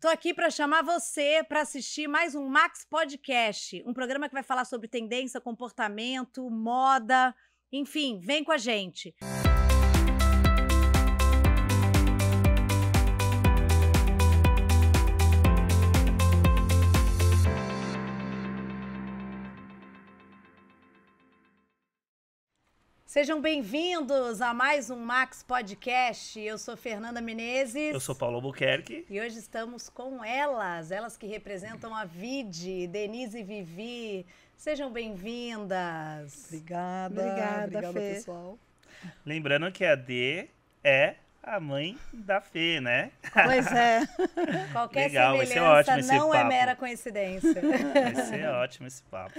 Tô aqui para chamar você para assistir mais um Max Podcast, um programa que vai falar sobre tendência, comportamento, moda, enfim, vem com a gente. Sejam bem-vindos a mais um Max Podcast. Eu sou Fernanda Menezes. Eu sou Paulo Albuquerque. E hoje estamos com elas, elas que representam a VID, Denise e Vivi. Sejam bem-vindas. Obrigada. Obrigada, obrigada Fê. pessoal. Lembrando que a D é a mãe da Fê, né? Pois é. Qualquer Legal, vai ser semelhança ótimo esse não é mera coincidência. Vai ser ótimo esse papo.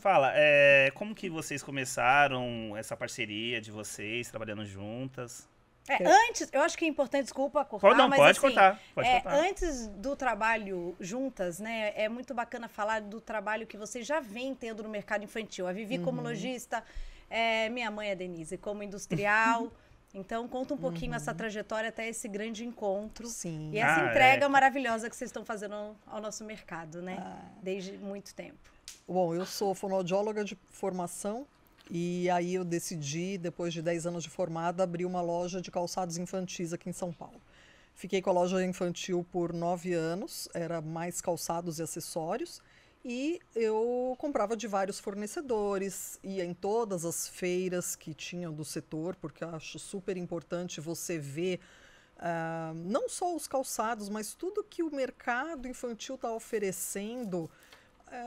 Fala, é, como que vocês começaram essa parceria de vocês, trabalhando juntas? É, antes, eu acho que é importante, desculpa cortar, não, mas pode assim, cortar, pode é, cortar. antes do trabalho juntas, né, é muito bacana falar do trabalho que vocês já vêm tendo no mercado infantil. A Vivi Uhum. como lojista, é, minha mãe, a Denise, como industrial. Então, conta um pouquinho essa trajetória até esse grande encontro. Sim. E essa Uhum. Ah, entrega é. maravilhosa que vocês estão fazendo ao, nosso mercado, né? Ah. Desde muito tempo. Bom, eu sou fonoaudióloga de formação e aí eu decidi, depois de 10 anos de formada, abrir uma loja de calçados infantis aqui em São Paulo. Fiquei com a loja infantil por nove anos, era mais calçados e acessórios. E eu comprava de vários fornecedores, ia em todas as feiras que tinham do setor, porque eu acho super importante você ver ah, não só os calçados, mas tudo que o mercado infantil está oferecendo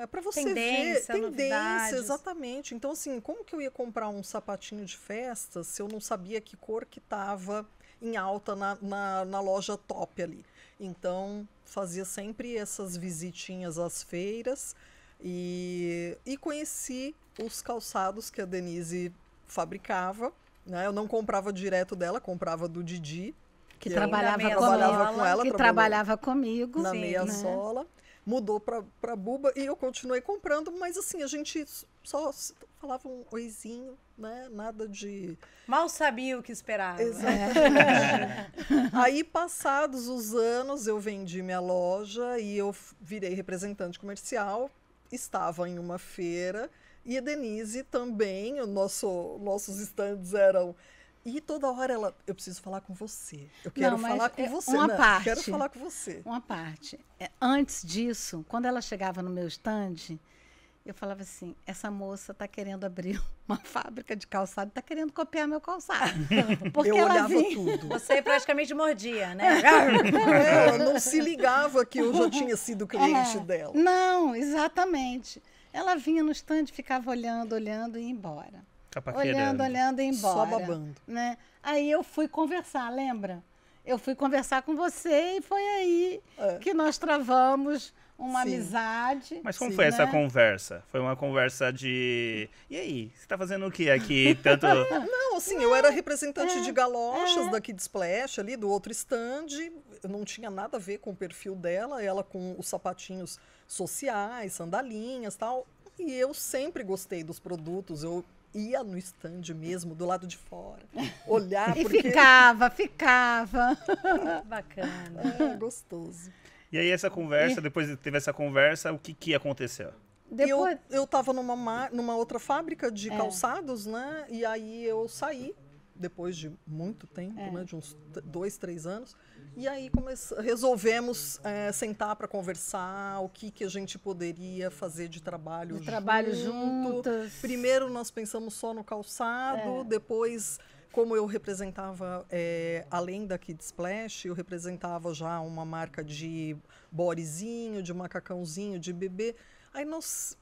para você Tendência, ver novidades. exatamente. Então, assim, como que eu ia comprar um sapatinho de festa se eu não sabia que cor que estava em alta na, na, na loja top ali? Então, fazia sempre essas visitinhas às feiras e, e conheci os calçados que a Denise fabricava. Né? Eu não comprava direto dela, comprava do Didi. Que eu trabalhava, meia comigo, trabalhava com ela, que trabalhava comigo. na Sim, meia né? sola. Mudou para Buba e eu continuei comprando, mas assim, a gente só falava um oizinho, né? Nada de. Mal sabia o que esperava. Exatamente. Aí, passados os anos, eu vendi minha loja e eu virei representante comercial. Estava em uma feira e a Denise também, o nosso, nossos stands eram. E toda hora ela, eu preciso falar com você. Eu quero mas falar com é você. uma né? parte. Quero falar com você. Uma parte. É, Antes disso, quando ela chegava no meu stand, eu falava assim: essa moça está querendo abrir uma fábrica de calçado, está querendo copiar meu calçado. Porque eu ela olhava vinha- tudo. Você praticamente mordia, né? É, ela não se ligava que eu já tinha sido cliente É. dela. Não, exatamente. Ela vinha no stand, ficava olhando, olhando e ia embora. Olhando, olhando e embora. Só babando. Né? Aí eu fui conversar, lembra? Eu fui conversar com você e foi aí É. que nós travamos uma Sim. amizade. Mas como Sim, foi essa né? conversa? Foi uma conversa de. E aí, você tá fazendo o que aqui? Tanto. Não, assim, eu era representante é, de galochas daqui de Splash, ali do outro stand. Eu não tinha nada a ver com o perfil dela, ela com os sapatinhos sociais, sandalinhas tal. E eu sempre gostei dos produtos. Eu ia no stand mesmo, do lado de fora, olhar, E porque ficava, ficava. Bacana. é gostoso. E aí, essa conversa, depois que teve essa conversa, o que que aconteceu? Depois, Eu, eu tava numa, ma- numa outra fábrica de É. calçados, né? E aí eu saí, depois de muito tempo, É. né? De uns dois, três anos. E aí resolvemos eh, sentar para conversar o que, que a gente poderia fazer de trabalho de trabalho junto. juntas. Primeiro nós pensamos só no calçado, É. depois, como eu representava, eh, além da Kid Splash, eu representava já uma marca de borezinho, de macacãozinho, de bebê. Aí nós,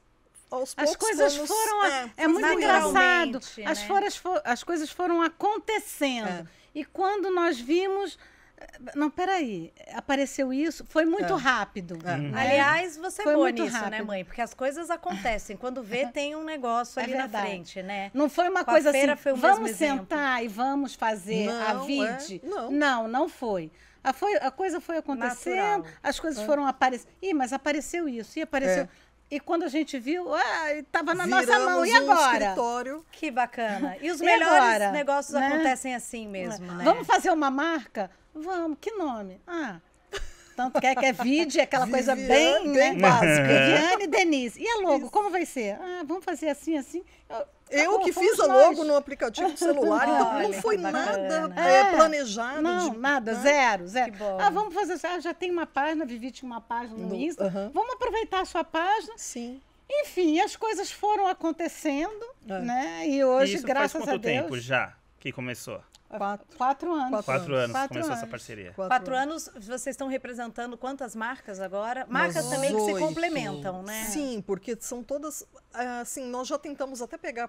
aos As coisas fomos- foram. a- é, É, muito engraçado. As, né? foras fo- as coisas foram acontecendo. É. E quando nós vimos. eh, Não, peraí. Apareceu isso. Foi muito É. rápido. É. né? Aliás, você é Foi boa muito nisso, né, rápido. mãe? Porque as coisas acontecem. Quando vê, tem um negócio É ali na frente, né? Não foi uma Com a coisa feira assim, foi vamos exemplo. sentar e vamos fazer a Não, vide. é, não. não, não foi. A, foi. a coisa foi acontecendo, Natural. as coisas foram aparecendo. Ih, mas apareceu isso, e apareceu. É. E quando a gente viu, ah, estava na nossa Viramos mão. E um agora? escritório. Que bacana. E os E melhores agora? negócios Né? acontecem assim mesmo, né? Vamos fazer uma marca? Vamos. Que nome? Ah, tanto quer, que é vide, aquela coisa Viviane, bem, bem né? básica. Viviane e Denise. E a logo, como vai ser? Ah, vamos fazer assim, assim. Eu Acabou, que fomos fiz a nós. logo no aplicativo do celular, então Olha, não foi que nada é, É. planejado. Não, de- nada, né? zero, zero. Que bom. Ah, vamos fazer assim. Ah, já tem uma página, Vivi tinha uma página no, No- Insta. aham. Vamos aproveitar a sua página. Sim. Enfim, as coisas foram acontecendo, É. né? E E hoje, isso graças faz a quanto Deus. tempo já que começou? Quatro. Quatro anos. Quatro Quatro anos que Quatro começou essa anos. parceria. Quatro anos, vocês estão representando quantas marcas agora? Marcas Nós também que se complementam, né? Sim, porque são todas. Assim, nós já tentamos até pegar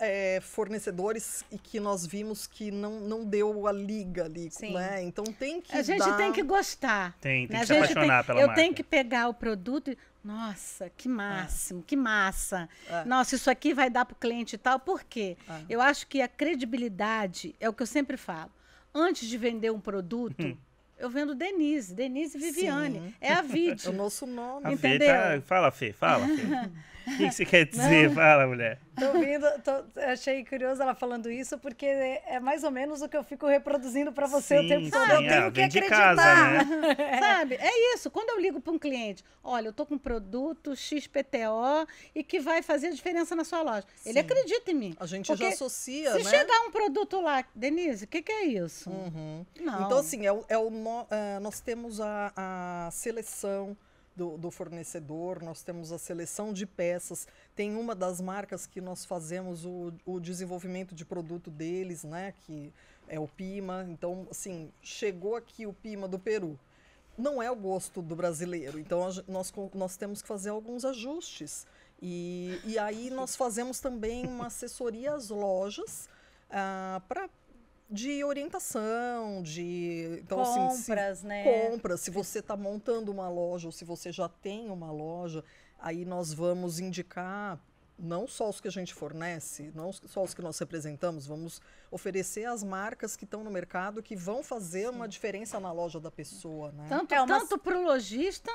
é, fornecedores e que nós vimos que não, não deu a liga ali, Sim. né? Então tem que A gente dar... tem que gostar. Tem, tem né? que se apaixonar tem- pela Eu marca. tenho que pegar o produto e. Nossa, que máximo, que massa. É. Nossa, isso aqui vai dar para o cliente e tal. Por quê? É. Eu acho que a credibilidade é o que eu sempre falo. Antes de vender um produto, eu vendo Denise, Denise Viviane. Sim. É a É Vide. o nosso nome. A Fê Entendeu? tá- Fala, Fê, fala, Fê. O que, que você quer dizer? Fala, mulher. Tô ouvindo, tô- achei curioso ela falando isso, porque é mais ou menos o que eu fico reproduzindo pra você o Sim, tempo todo. sim, Eu é, tenho que vem de acreditar. casa, né? Sabe? É isso. Quando eu ligo para um cliente, olha, eu tô com um produto XPTO e que vai fazer a diferença na sua loja. Ele Sim. acredita em mim. A gente já associa, Se né? chegar um produto lá, Denise, o que, que é isso? Uhum. Não. Então, assim, é o, é o no- é, nós temos a, a seleção do, do fornecedor, nós temos a seleção de peças. Tem uma das marcas que nós fazemos o, o desenvolvimento de produto deles, né? Que é o Pima. Então, assim, chegou aqui o Pima do Peru. Não é o gosto do brasileiro. Então, a nós, nós temos que fazer alguns ajustes. E, e aí nós fazemos também uma assessoria às lojas para de orientação, de então, assim, se- Compras, né? compra, se você está montando uma loja ou se você já tem uma loja, aí nós vamos indicar não só os que a gente fornece, não só os que nós representamos, vamos oferecer as marcas que estão no mercado que vão fazer uma diferença na loja da pessoa, né? Tanto, É uma- tanto para o lojista,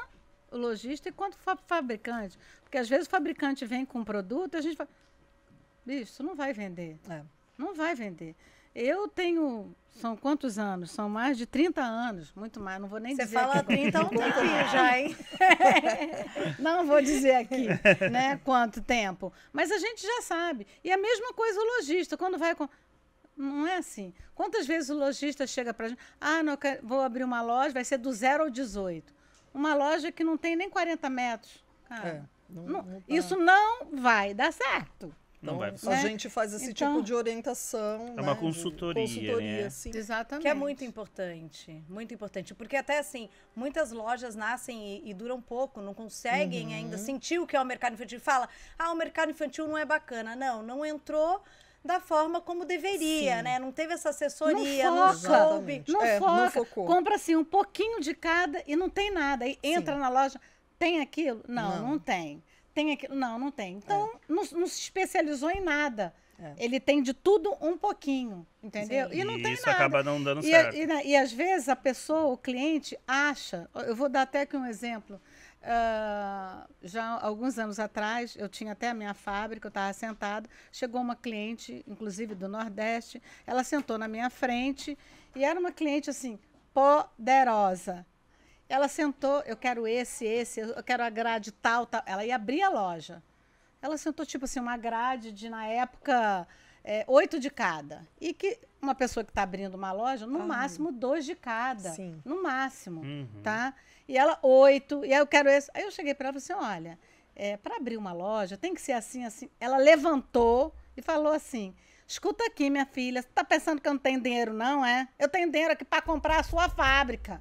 o lojista, quanto para o fabricante. Porque às vezes o fabricante vem com um produto e a gente fala, bicho, isso não vai vender. É. Não vai vender. Eu tenho, são quantos anos? São mais de 30 anos, muito mais, não vou nem Você dizer fala aqui. 30 há um tempinho já, hein? Não vou dizer aqui, né, quanto tempo. Mas a gente já sabe. E a mesma coisa o lojista, quando vai com... Não é assim. Quantas vezes o lojista chega para gente, ah, não, vou abrir uma loja, vai ser do 0 ao 18. Uma loja que não tem nem 40 metros. Cara, É, não- não- não tá. isso não vai dar certo. Não vai funcionar. a né? gente faz esse Então- tipo de orientação. É uma né, de consultoria, consultoria né? sim. Exatamente. Que é muito importante, muito importante. Porque até assim, muitas lojas nascem e, e duram pouco, não conseguem Uhum. ainda sentir o que é o mercado infantil. Fala, ah, o mercado infantil não é bacana. Não, não entrou da forma como deveria, Sim. né? Não teve essa assessoria, Não não, foca. soube. Exatamente. Não É, foca. não focou. Compra assim um pouquinho de cada e não tem nada. Aí entra Sim. na loja, tem aquilo? Não, Não. não, tem. Tem aquilo? Não, não tem. Então, não, não se especializou em nada. É. Ele tem de tudo um pouquinho, entendeu? Sim. E não tem isso nada. acaba não dando E, certo. e, na- e às vezes a pessoa, o cliente, acha. Eu vou dar até aqui um exemplo. Ah, já alguns anos atrás, eu tinha até a minha fábrica, eu estava sentada. Chegou uma cliente, inclusive do Nordeste, ela sentou na minha frente e era uma cliente assim, poderosa. Ela sentou, eu quero esse, esse, eu quero a grade tal, tal. Ela ia abrir a loja. Ela sentou, tipo assim, uma grade de, na época, é, oito de cada. E que uma pessoa que está abrindo uma loja, no Ah. máximo, dois de cada. Sim. No máximo, Uhum. tá? E ela, oito, e aí eu quero esse. Aí eu cheguei para ela e falei assim, olha, é, para abrir uma loja tem que ser assim, assim. Ela levantou e falou assim, escuta aqui, minha filha, você está pensando que eu não tenho dinheiro, não, é? Eu tenho dinheiro aqui para comprar a sua fábrica.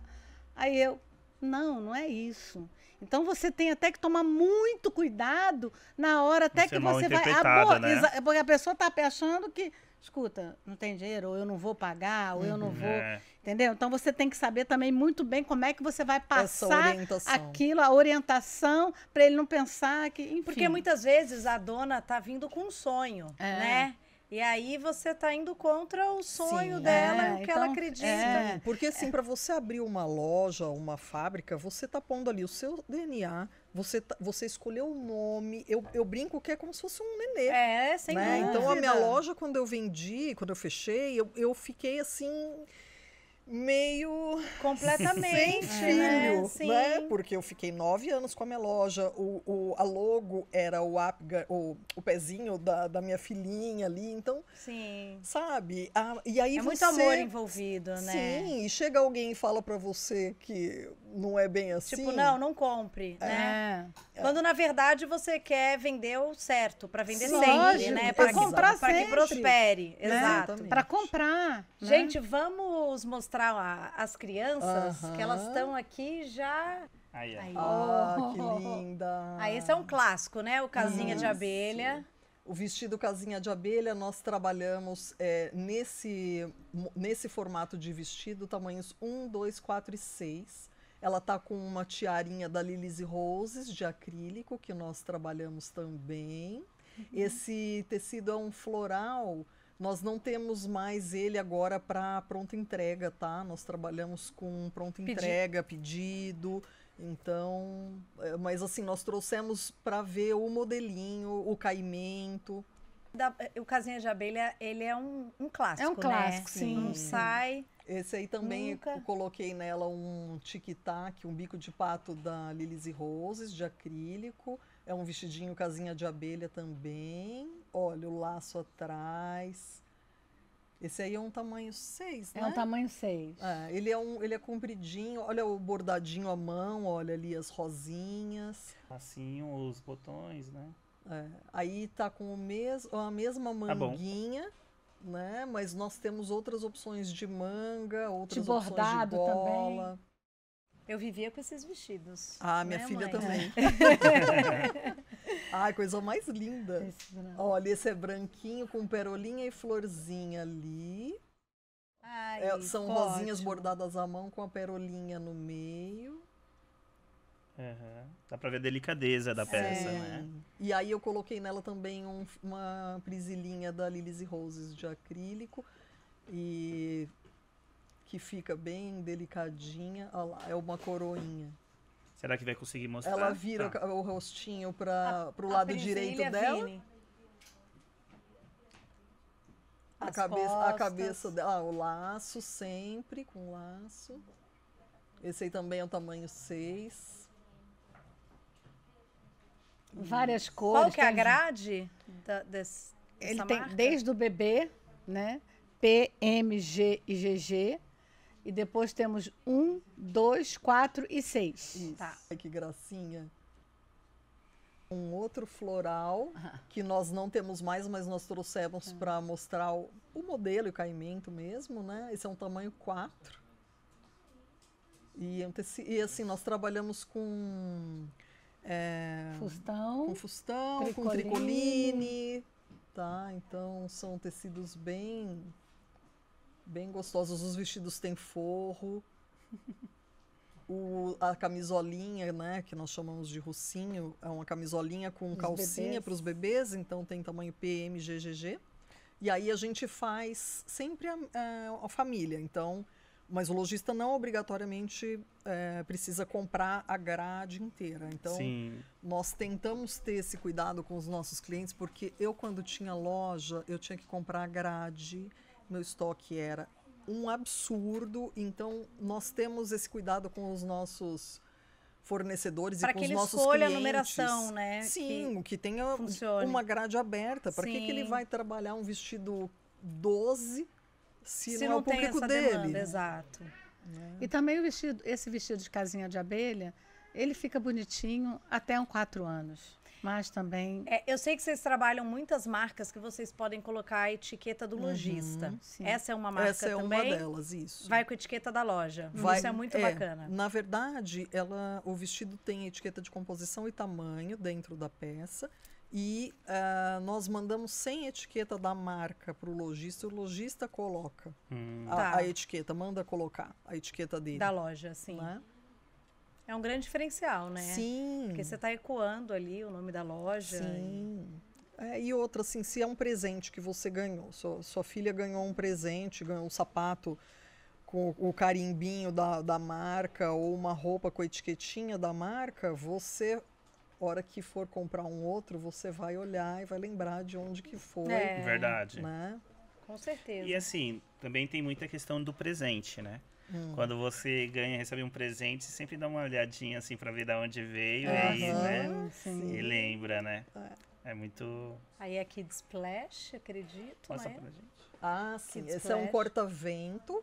Aí eu, não, não é isso. Então você tem até que tomar muito cuidado na hora até que você vai. Ah, né? Porque a pessoa está achando que, escuta, não tem dinheiro, ou eu não vou pagar, ou eu não vou. É. Entendeu? Então você tem que saber também muito bem como é que você vai passar aquilo, a orientação, para ele não pensar que. Enfim. Porque muitas vezes a dona tá vindo com um sonho, É. né? E aí você tá indo contra o sonho Sim. dela, É, o que ela então, acredita. é. Porque assim, para você abrir uma loja, uma fábrica, você tá pondo ali o seu DNA, você, tá- você escolheu o nome. Eu, eu brinco que é como se fosse um nenê. É, sem né? dúvida. Então a minha loja, quando eu vendi, quando eu fechei, eu, eu fiquei assim. Meio Completamente. sem né? filho, Sim. né? Porque eu fiquei nove anos com a minha loja. O, o, a logo era o, apga, o, o pezinho da, da minha filhinha ali. Então, Sim. sabe? A- e aí É você... muito amor envolvido, né? Sim, e chega alguém e fala pra você que não é bem assim. Tipo, não, não compre, né? É. Quando na verdade você quer vender o certo, pra vender Sim, sempre, lógico, né? pra Pra, comprar pra que prospere. Né? Exato. Para comprar. né? Gente, vamos mostrar a- as crianças que elas estão aqui já. Aí, ó. Aí. Oh. que linda. Ah, esse é um clássico, né? O casinha de Isso. abelha. O vestido casinha de abelha, nós trabalhamos é, nesse, nesse formato de vestido, tamanhos 1, 2, 4 e 6. Ela tá com uma tiarinha da Lilies e Roses de acrílico, que nós trabalhamos também. Esse tecido é um floral. Nós não temos mais ele agora para pronta entrega, tá? Nós trabalhamos com pronta entrega, pedido. Então, é, mas assim, nós trouxemos para ver o modelinho, o caimento. Da- o casinha de abelha, ele é um, um clássico, É um clássico, né? sim. Não sai. Esse aí também Nunca. eu coloquei nela um tic-tac, um bico de pato da Lilies e Roses, de acrílico. É um vestidinho casinha de abelha também. Olha o laço atrás. Esse aí é um tamanho 6, né? É um tamanho 6. É, ele é um, ele é compridinho. Olha o bordadinho à mão, olha ali as rosinhas. Assim, os botões, né? É, aí tá com o mes a mesma Tá bom. manguinha, né? Mas nós temos outras opções de manga, outras bordado opções de também. gola. Eu vivia com esses vestidos. Ah, minha né, filha mãe? também. Ai, coisa mais linda. Esse branco. Olha, esse é branquinho com perolinha e florzinha ali. Ai, É, são rosinhas ótimo. bordadas à mão com a perolinha no meio. Aham. Dá pra ver a delicadeza da peça, Sim. né? E aí eu coloquei nela também um- uma prisilinha da Lilies e Roses de acrílico. E que fica bem delicadinha. Olha lá, é uma coroinha. Será que vai conseguir mostrar? Ela vira Tá. o rostinho para o lado direito dela. Vini. A As cabeça, a cabeça dela, ah, o laço sempre com laço. Esse aí também é o tamanho 6. Várias cores. Qual que é a tem- grade da, desse, Ele tem marca? desde o bebê, né? P, M, G e GG. E depois temos um, dois, quatro e seis. Isso. Tá. Ai, que gracinha. Um outro floral que nós não temos mais, mas nós trouxemos para mostrar o, o modelo e o caimento mesmo, né? Esse é um tamanho 4. E, e assim, nós trabalhamos com, é, Fustão. com fustão, com tricoline. tricoline, tá? Então são tecidos bem bem gostosos. Os vestidos têm forro. O, a camisolinha, né, que nós chamamos de russinho, é uma camisolinha com Os calcinha para os bebês, então tem tamanho PM, GGG. E aí a gente faz sempre a, a- a família, então, mas o lojista não obrigatoriamente eh, precisa comprar a grade inteira. Então, Sim. nós tentamos ter esse cuidado com os nossos clientes, porque eu, quando tinha loja, eu tinha que comprar a grade, meu estoque era um absurdo. Então, nós temos esse cuidado com os nossos fornecedores Para e com que os ele nossos escolha clientes. a numeração, né? Sim, que tenha funcione. uma grade aberta. Para que, que ele vai trabalhar um vestido 12 se, Se não, é o não tem público essa dele? demanda, exato. E também o vestido, esse vestido de casinha de abelha, ele fica bonitinho até uns quatro anos. Mas também. É, eu sei que vocês trabalham muitas marcas que vocês podem colocar a etiqueta do lojista. sim. Essa é uma marca Uhum. Essa é uma também. delas, isso. Vai com a etiqueta da loja. Vai- Isso é muito é, bacana. Na verdade, ela, o vestido tem etiqueta de composição e tamanho dentro da peça. E ah, nós mandamos sem etiqueta da marca para o lojista, e o lojista coloca Hum. a, Tá. a etiqueta, manda colocar a etiqueta dele. Da loja, sim. né? É um grande diferencial, né? Sim. Porque você está ecoando ali o nome da loja. Sim. É, e outra, assim, se é um presente que você ganhou, sua, sua filha ganhou um presente, ganhou um sapato com o carimbinho da, da marca ou uma roupa com a etiquetinha da marca, você, hora que for comprar um outro, você vai olhar e vai lembrar de onde que foi, É, Verdade. né? Com certeza. E assim, também tem muita questão do presente, né? Hum. Quando você ganha, recebe um presente, você sempre dá uma olhadinha assim pra ver de onde veio. E aí, Aham, né? sim. E lembra, né? É muito. Aí é Kid Splash, acredito, Mostra né? pra gente. Ah, sim. Kids Esse é um Splash. corta-vento.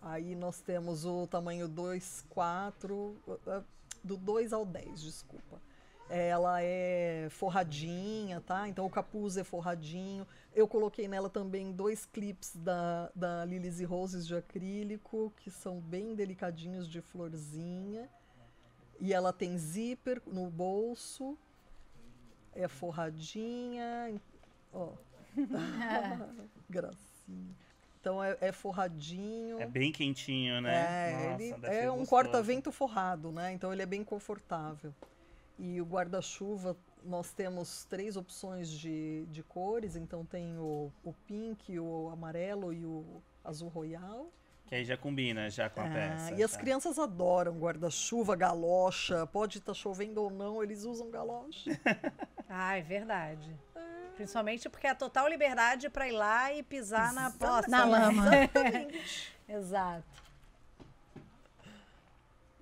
Aí nós temos o tamanho 2, 4, uh, do 2 ao 10, desculpa. Ela é forradinha, tá? Então o capuz é forradinho. Eu coloquei nela também dois clips da, da Lilies e Roses de acrílico, que são bem delicadinhos de florzinha. E ela tem zíper no bolso. É forradinha. Ó. Gracinha. Então é, é forradinho. É bem quentinho, né? É, Nossa, é um corta-vento forrado, né? Então ele é bem confortável. E o guarda-chuva, nós temos três opções de, de cores. Então tem o, o pink, o amarelo e o azul royal. Que aí já combina já com a Ah, peça. e as já. crianças adoram guarda-chuva, galocha. Pode estar chovendo ou não, eles usam galocha. Ah, é verdade. Principalmente porque é a total liberdade para ir lá e pisar na poça. Na lama. Exato.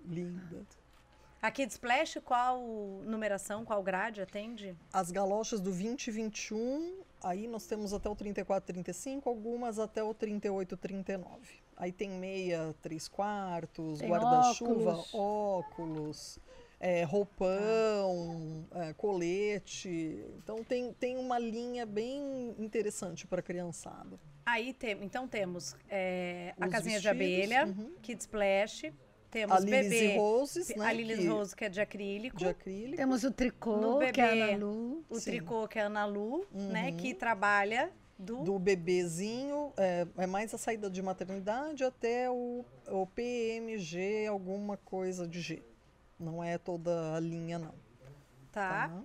Linda. A Kid Splash, qual numeração, qual grade atende? As galochas do 20 e 21, aí nós temos até o 34, 35, algumas até o 38, 39. Aí tem meia, três quartos, guarda-chuva, óculos. óculos, é, roupão, é, colete. Então tem, tem uma linha bem interessante para a criançada. Aí tem, então temos é, a casinha de vestidos, abelha, uhum. Kid Splash, temos a Lilies bebê, e Roses, né? a Lilies que- Rose que é de acrílico, de acrílico. Temos o No tricô, bebê. que é a Ana Lu. o Sim. tricô que é a Ana Lu, né, Uhum. que trabalha do, do bebezinho, é, é mais a saída de maternidade até o, o PMG, alguma coisa de G. Não é toda a linha, não. tá, tá?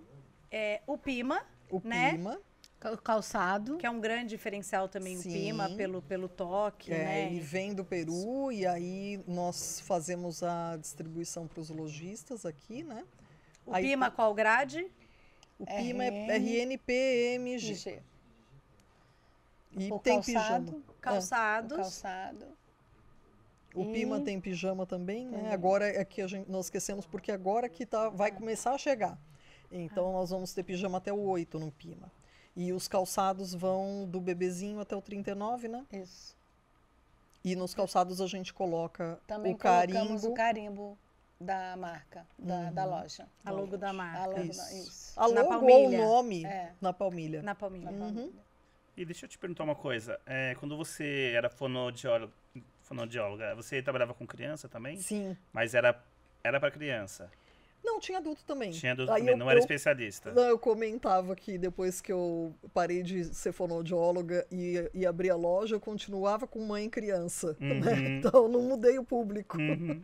é, o Pima, O né? Pima, O calçado. que é um grande diferencial também Sim. o Pima pelo pelo toque, é, né? ele vem do Peru e aí nós fazemos a distribuição para os lojistas aqui, né? O aí Pima qual grade? O Pima é RN, RNPMG. E O tem calçado. pijama. O Calçados. calçado. O Pima tem pijama também, né? Também. Agora é que a gente, nós esquecemos porque agora que tá, vai começar a chegar. Então nós vamos ter pijama até o 8 no Pima. E os calçados vão do bebezinho até o 39, né? Isso. E nos calçados a gente coloca Também o colocamos carimbo. o carimbo da marca, da, da loja. A logo da marca. A logo Isso. da, isso. A Na logo ou o palmilha. nome É. na palmilha. Na palmilha. Uhum. E deixa eu te perguntar uma coisa. É, quando você era fonodióloga, fonodióloga, você trabalhava com criança também? Sim. Mas era, era para criança. Não, tinha adulto também. Tinha adulto Aí também, eu- não era eu- especialista. Não, eu comentava que depois que eu parei de ser fonoaudióloga e, e abri a loja, eu continuava com mãe e criança. né? Uhum. Então não mudei o público. Uhum.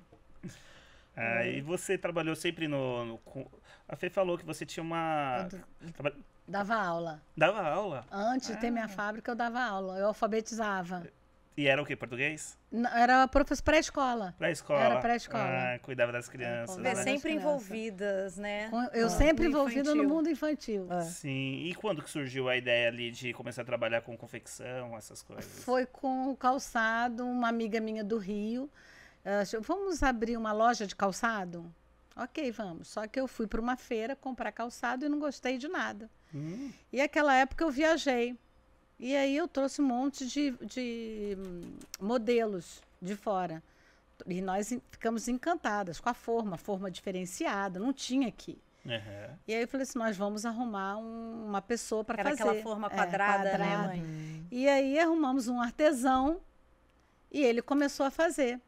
Ah, e você trabalhou sempre no, no- com- A Fê falou que você tinha uma. Dava aula. Dava aula. Antes de ter Ah. minha fábrica, eu dava aula. Eu alfabetizava. E era o quê? Português? N- Era professor pré-escola. Pra escola. Era pré-escola. Ah, cuidava das crianças. Vê, né? sempre envolvidas, né? Eu Ah. sempre envolvida no mundo infantil. É. Sim. E quando que surgiu a ideia ali de começar a trabalhar com confecção, essas coisas? Foi com o calçado, uma amiga minha do Rio. ah, achou, vamos abrir uma loja de calçado? Ok, vamos. Só que eu fui para uma feira comprar calçado e não gostei de nada. Hum, E naquela época eu viajei. E aí eu trouxe um monte de, de hum, modelos de fora. E nós ficamos encantadas com a forma, forma diferenciada, não tinha aqui. aham. E aí eu falei assim, nós vamos arrumar um- uma pessoa para Era fazer. aquela forma É, quadrada, né, quadrada. mãe? E aí arrumamos um artesão e ele começou a fazer.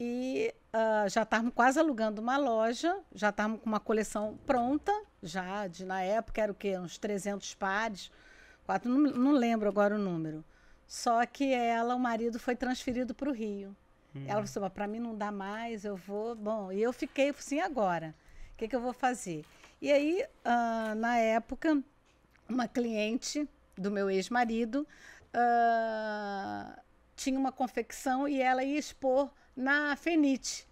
E ah, já estávamos quase alugando uma loja, já estávamos com uma coleção pronta, já de na época era o quê? Uns 300 pares, quatro, não, não lembro agora o número. Só que ela, o marido, foi transferido para o Rio. Ela falou assim, para mim não dá mais, eu vou. Bom, e eu fiquei assim, agora, o que, que eu vou fazer? E aí, ah, na época, uma cliente do meu ex-marido ah, tinha uma confecção e ela ia expor na Fenite.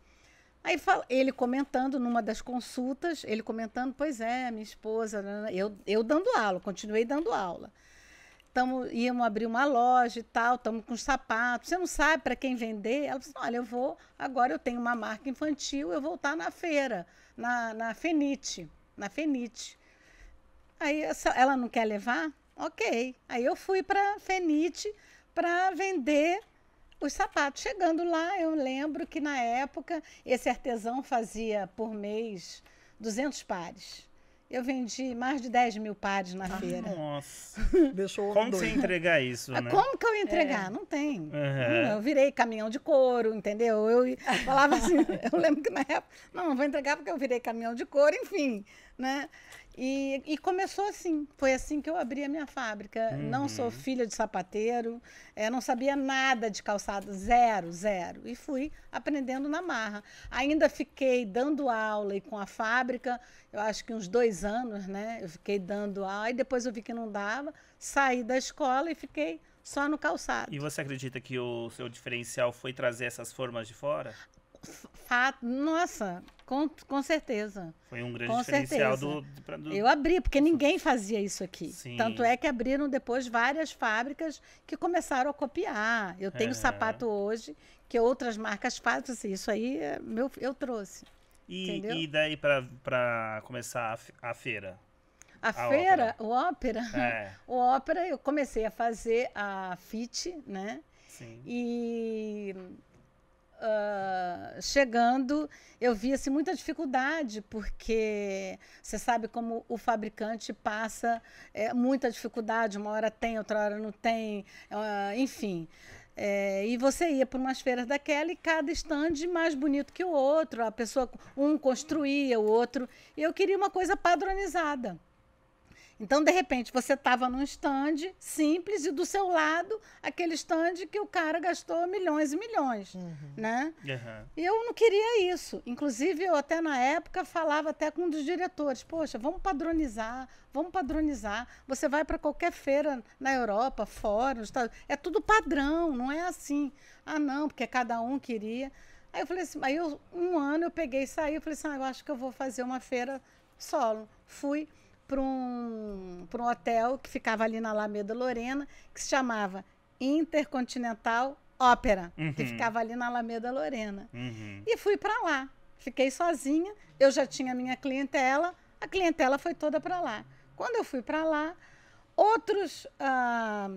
Aí ele comentando numa das consultas, ele comentando, pois é, minha esposa, nanana", eu, eu dando aula, continuei dando aula. tamo, íamos abrir uma loja e tal, estamos com sapatos. Você não sabe para quem vender? Ela disse: olha, eu vou, agora eu tenho uma marca infantil, eu vou estar na feira, na, na Fenite, na Fenite. Aí ela não quer levar? Ok. Aí eu fui para Fenite para vender os sapatos. Chegando lá, eu lembro que na época esse artesão fazia por mês 200 pares. Eu vendi mais de 10 mil pares na feira. Nossa. Deixou Como que você doido. entregar isso, Ah, né? Como que eu ia entregar? Não tem. Uhum. Eu virei caminhão de couro, entendeu? Eu falava assim, eu lembro que na época, não, não vou entregar porque eu virei caminhão de couro, enfim, né? E, e começou assim, foi assim que eu abri a minha fábrica. Não sou Uhum. filha de sapateiro, eh, não sabia nada de calçado, zero, zero. E fui aprendendo na marra. Ainda fiquei dando aula e com a fábrica, eu acho que uns dois anos, né? Eu fiquei dando aula, e depois eu vi que não dava, saí da escola e fiquei só no calçado. E você acredita que o seu diferencial foi trazer essas formas de fora? Fato, nossa, com, com certeza. Foi um grande Com diferencial do, do, Eu abri, porque ninguém fazia isso aqui. Sim. Tanto é que abriram depois várias fábricas que começaram a copiar. Eu tenho Aham. sapato hoje que outras marcas fazem. assim, Isso aí é meu, eu trouxe. E, entendeu? e daí pra começar a, a feira? A, A feira, o ópera, É, o ópera, eu comecei a fazer a FIT, né? sim. E ah, chegando, eu via assim, muita dificuldade, porque você sabe como o fabricante passa é, muita dificuldade, uma hora tem, outra hora não tem, ah, enfim. É, e você ia por umas feiras daquela e cada estande mais bonito que o outro, a pessoa, um construía, o outro. E eu queria uma coisa padronizada. Então, de repente, você estava num stand simples e do seu lado aquele stand que o cara gastou milhões e milhões, né? Aham. E eu não queria isso. Inclusive, eu até na época falava até com um dos diretores, poxa, vamos padronizar, vamos padronizar. Você vai para qualquer feira na Europa, fora, nos Estados é tudo padrão, não é assim. Ah, não, porque cada um queria. Aí eu falei assim, aí eu, um ano eu peguei e saí, eu falei assim, ah, eu acho que eu vou fazer uma feira solo. Fui para um, pra um hotel que ficava ali na Alameda Lorena, que se chamava Intercontinental Ópera, que Uhum. ficava ali na Alameda Lorena. Uhum. E fui para lá. Fiquei sozinha, eu já tinha minha clientela, a clientela foi toda para lá. Quando eu fui para lá, outros ah,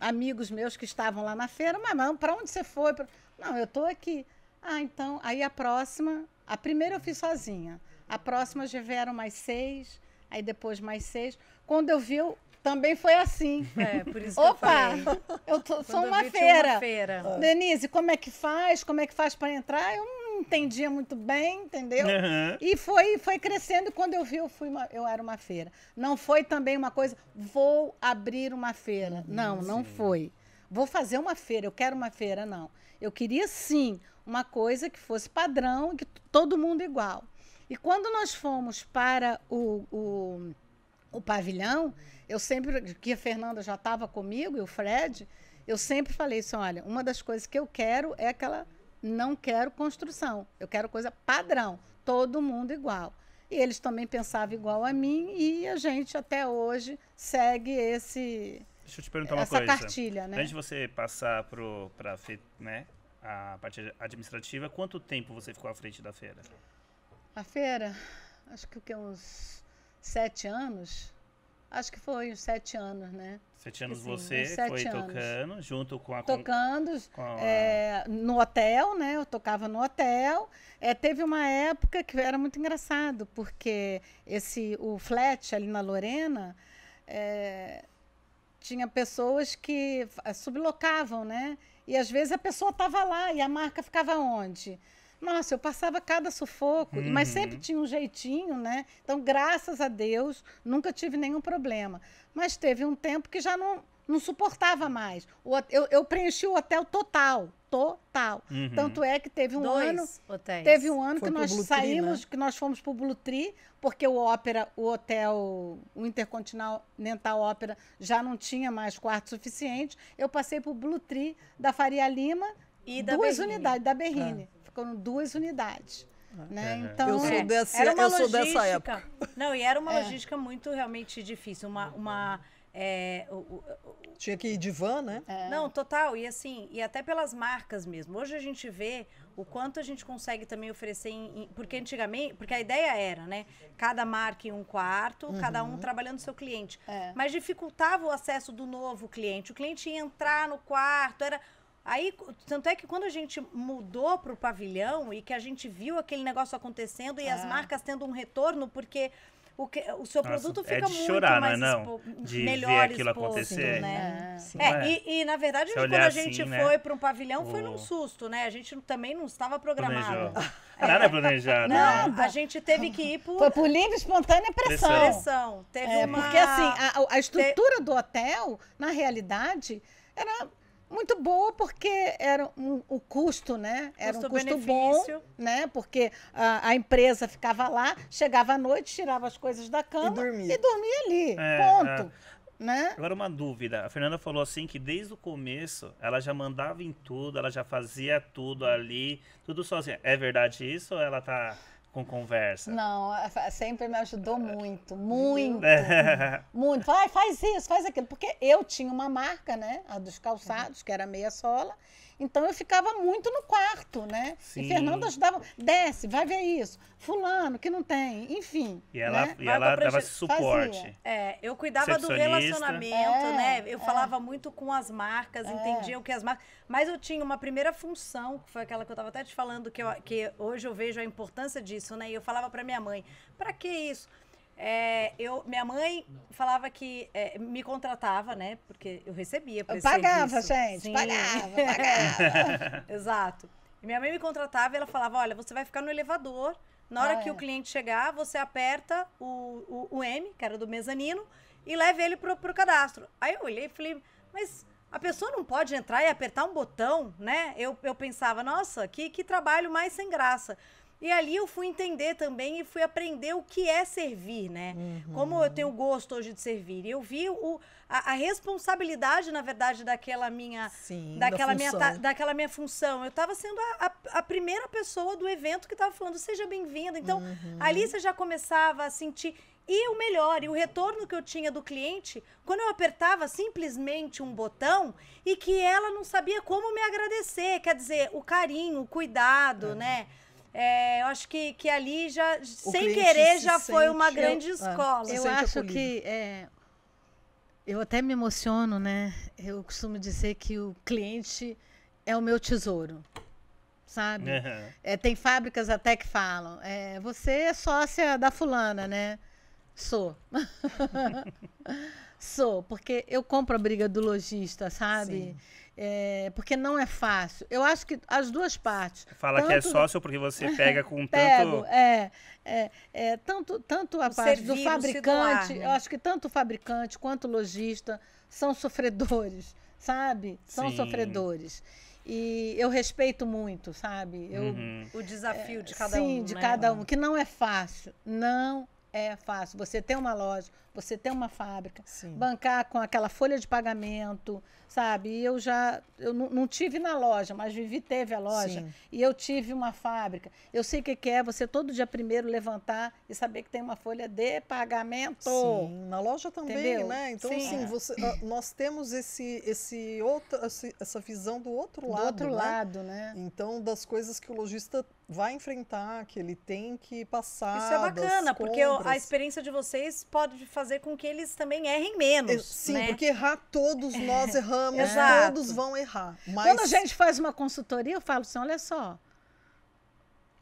amigos meus que estavam lá na feira, mas, mas para onde você foi? Pra- Não, eu estou aqui. Ah, então, aí a próxima, a primeira eu fiz sozinha. A próxima já vieram mais seis, aí depois mais seis. Quando eu vi, eu, também foi assim. É, por isso Opa, que eu falei. eu tô, sou uma feira. Uma feira. Denise, como é que faz? Como é que faz para entrar? Eu não entendia muito bem, entendeu? Aham. E foi, foi crescendo e quando eu vi, eu, fui uma- eu era uma feira. Não foi também uma coisa, vou abrir uma feira. não, não foi. Vou fazer uma feira, eu quero uma feira, não. Eu queria sim uma coisa que fosse padrão, que todo mundo igual. E quando nós fomos para o, o, o pavilhão, eu sempre, que a Fernanda já estava comigo e o Fred, eu sempre falei assim, olha, uma das coisas que eu quero é aquela, não quero construção, eu quero coisa padrão, todo mundo igual. E eles também pensavam igual a mim e a gente até hoje segue esse Deixa eu te perguntar uma essa coisa. cartilha, né? Antes de você passar fe, né, a parte administrativa, quanto tempo você ficou à frente da feira? A feira, acho que o que uns sete anos, acho que foi uns sete anos, né? Sete anos Sim, você sete foi anos. tocando junto com a... Tocando com a- é, no hotel, né? Eu tocava no hotel. É, teve uma época que era muito engraçado, porque esse o flat ali na Lorena é, tinha pessoas que sublocavam, né? E às vezes a pessoa estava lá e a marca ficava onde? Nossa, eu passava cada sufoco, mas Uhum. sempre tinha um jeitinho, né? Então, graças a Deus, nunca tive nenhum problema. Mas teve um tempo que já não, não suportava mais. Eu, eu preenchi o hotel total, total. Uhum. Tanto é que teve um Dois ano hotéis. Teve um ano Foi que nós Blue Tree, saímos, né? que nós fomos para o Blue Tree, porque o Ópera, o hotel, o Intercontinental Ópera já não tinha mais quarto suficiente. Eu passei para o Blue Tree da Faria Lima, E da duas Berrini. unidades da Berrine. Foram duas unidades. Né? Uhum. Então, Eu sou é, desse- Era uma eu sou logística. dessa época. Não, e era uma É. logística muito realmente difícil. Uma, uma, É, o- o- Tinha que ir de van, né? É. Não, total. E assim, e até pelas marcas mesmo. Hoje a gente vê o quanto a gente consegue também oferecer em, em- porque antigamente, porque a ideia era, né, cada marca em um quarto, cada um trabalhando seu cliente. É. Mas dificultava o acesso do novo cliente. O cliente ia entrar no quarto, era Aí, tanto é que quando a gente mudou para o pavilhão e que a gente viu aquele negócio acontecendo e as É. marcas tendo um retorno, porque o, que, o seu Nossa, produto é fica de muito chorar, não é mais não? expo- De ver melhor aquilo exposto, acontecer. né? É. Sim. É, é? E, e, na verdade, Se quando a assim, gente né? foi para um pavilhão, foi O- num susto, né? A gente também não estava programado. Planejou. Nada é planejado. Não, né? a gente teve que ir por Foi por livre e espontânea pressão. Pressão. pressão. Teve É, uma... porque assim, a, a estrutura do hotel, na realidade, era muito boa porque era um- o custo, né? Era um custo bom, né? Porque a, a empresa ficava lá, chegava à noite, tirava as coisas da cama dormia. e dormia ali. É, ponto. Né? Agora uma dúvida. A Fernanda falou assim que desde o começo ela já mandava em tudo, ela já fazia tudo ali, tudo sozinha. É verdade isso ou ela tá com conversa? Não, a- sempre me ajudou muito, muito. É. Muito. Vai, faz isso, faz aquilo. Porque eu tinha uma marca, né? A dos calçados, que era meia sola. Então eu ficava muito no quarto, né? Sim. E Fernanda ajudava. Desce, vai ver isso. Fulano, que não tem. Enfim. E ela, né? e ela dava pregi- suporte. fazia. É, eu cuidava do relacionamento, É, né? Eu é. falava muito com as marcas, É. entendia o que as marcas. Mas eu tinha uma primeira função, que foi aquela que eu estava até te falando, que, eu- que hoje eu vejo a importância disso, né? E eu falava para minha mãe: para que isso? É, eu, minha mãe falava que é, me contratava, né? Porque eu recebia por Eu pagava, serviço. gente. Sim. Pagava, pagava. Exato. E minha mãe me contratava e ela falava: olha, você vai ficar no elevador. Na hora Ah, que é. o cliente chegar, você aperta o, o, o M, que era do mezanino, e leva ele pro, pro cadastro. Aí eu olhei e falei, mas a pessoa não pode entrar e apertar um botão, né? Eu, eu pensava, nossa, que, que trabalho mais sem graça. E ali eu fui entender também e fui aprender o que é servir, né? Como eu tenho gosto hoje de servir. E eu vi o, a, a responsabilidade, na verdade, daquela minha Sim, da daquela minha, ta- função. daquela minha função. Eu estava sendo a, a- a primeira pessoa do evento que estava falando, seja bem-vinda. Então, Uhum. ali você já começava a sentir. E o melhor, e o retorno que eu tinha do cliente, quando eu apertava simplesmente um botão e que ela não sabia como me agradecer. Quer dizer, o carinho, o cuidado, né? É, eu acho que, que ali já, sem cliente querer, se já foi uma sente- grande é, escola. se Eu sente acho acolhido. que é, eu até me emociono, né? Eu costumo dizer que o cliente é o meu tesouro, sabe? Aham. É, tem fábricas até que falam, é, você é sócia da fulana, né? Sou. Sou, porque eu compro a briga do lojista, sabe? Sim. É, porque não é fácil. Eu acho que as duas partes. Fala que é tanto- sócio porque você pega com Pego, tanto. é, é, é, tanto, tanto a O parte do fabricante, né? eu acho que tanto o fabricante quanto o lojista são sofredores, sabe? São Sim. sofredores. E eu respeito muito, sabe? Eu, Uhum. O desafio de cada Sim, um. de né? cada um, que não é fácil. Não é fácil. Você tem uma loja, você tem uma fábrica, Sim. bancar com aquela folha de pagamento, sabe? E eu já, eu não, tive na loja, mas Vivi teve a loja. Sim. E eu tive uma fábrica. Eu sei o que que é você todo dia primeiro levantar e saber que tem uma folha de pagamento. Sim, na loja também, Entendeu? né? Então, Sim. assim, você, nós temos esse, esse outro, essa visão do outro Do lado. outro né? lado, né? Então, das coisas que o lojista vai enfrentar, que ele tem que passar. Isso é bacana, porque a experiência de vocês pode fazer com que eles também errem menos. É, Sim, né? porque errar todos nós erramos, Exato. todos vão errar. Mas Quando a gente faz uma consultoria, eu falo assim, olha só,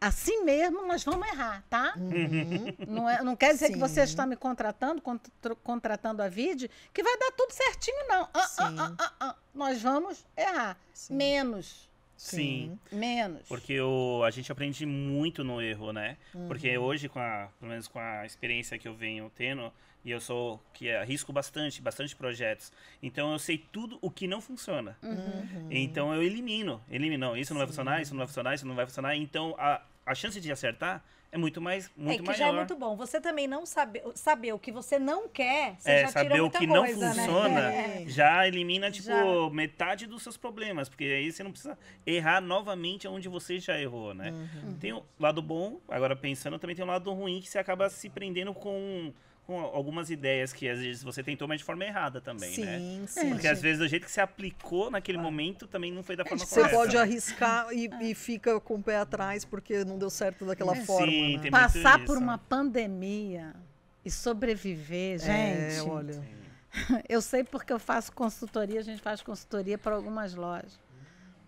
assim mesmo nós vamos errar, tá? Uhum. Não, é- não quer dizer que você Sim. está me contratando, contra- contratando a vídeo, que vai dar tudo certinho, não. Ah, ah, Sim. ah, ah, ah. Nós vamos errar. Sim. Menos. Sim. Menos. Porque o, a gente aprende muito no erro, né? Uhum. Porque hoje, com a, pelo menos com a experiência que eu venho tendo, e eu sou que arrisco bastante, bastante projetos. Então eu sei tudo o que não funciona. Uhum. Então eu elimino, elimino, não, isso não vai funcionar, isso não vai funcionar, isso não vai funcionar. Então a, a chance de acertar é muito mais É muito que maior. já é muito bom. Você também não saber, saber o que você não quer, você É, já tira saber o muita que não coisa, né? funciona É. já elimina, tipo, Já. metade dos seus problemas. Porque aí você não precisa errar novamente onde você já errou, né? Uhum. Tem o lado bom, agora pensando, também tem o lado ruim que você acaba se prendendo com, com algumas ideias que às vezes você tentou, mas de forma errada também, sim, né? sim. Porque às vezes do jeito que você aplicou naquele momento também não foi da forma Você correta. pode arriscar e, e fica com o pé atrás porque não deu certo daquela Sim, forma. tem né? muito Passar por isso. uma pandemia e sobreviver, gente. É, olha. Eu sei porque eu faço consultoria, a gente faz consultoria para algumas lojas.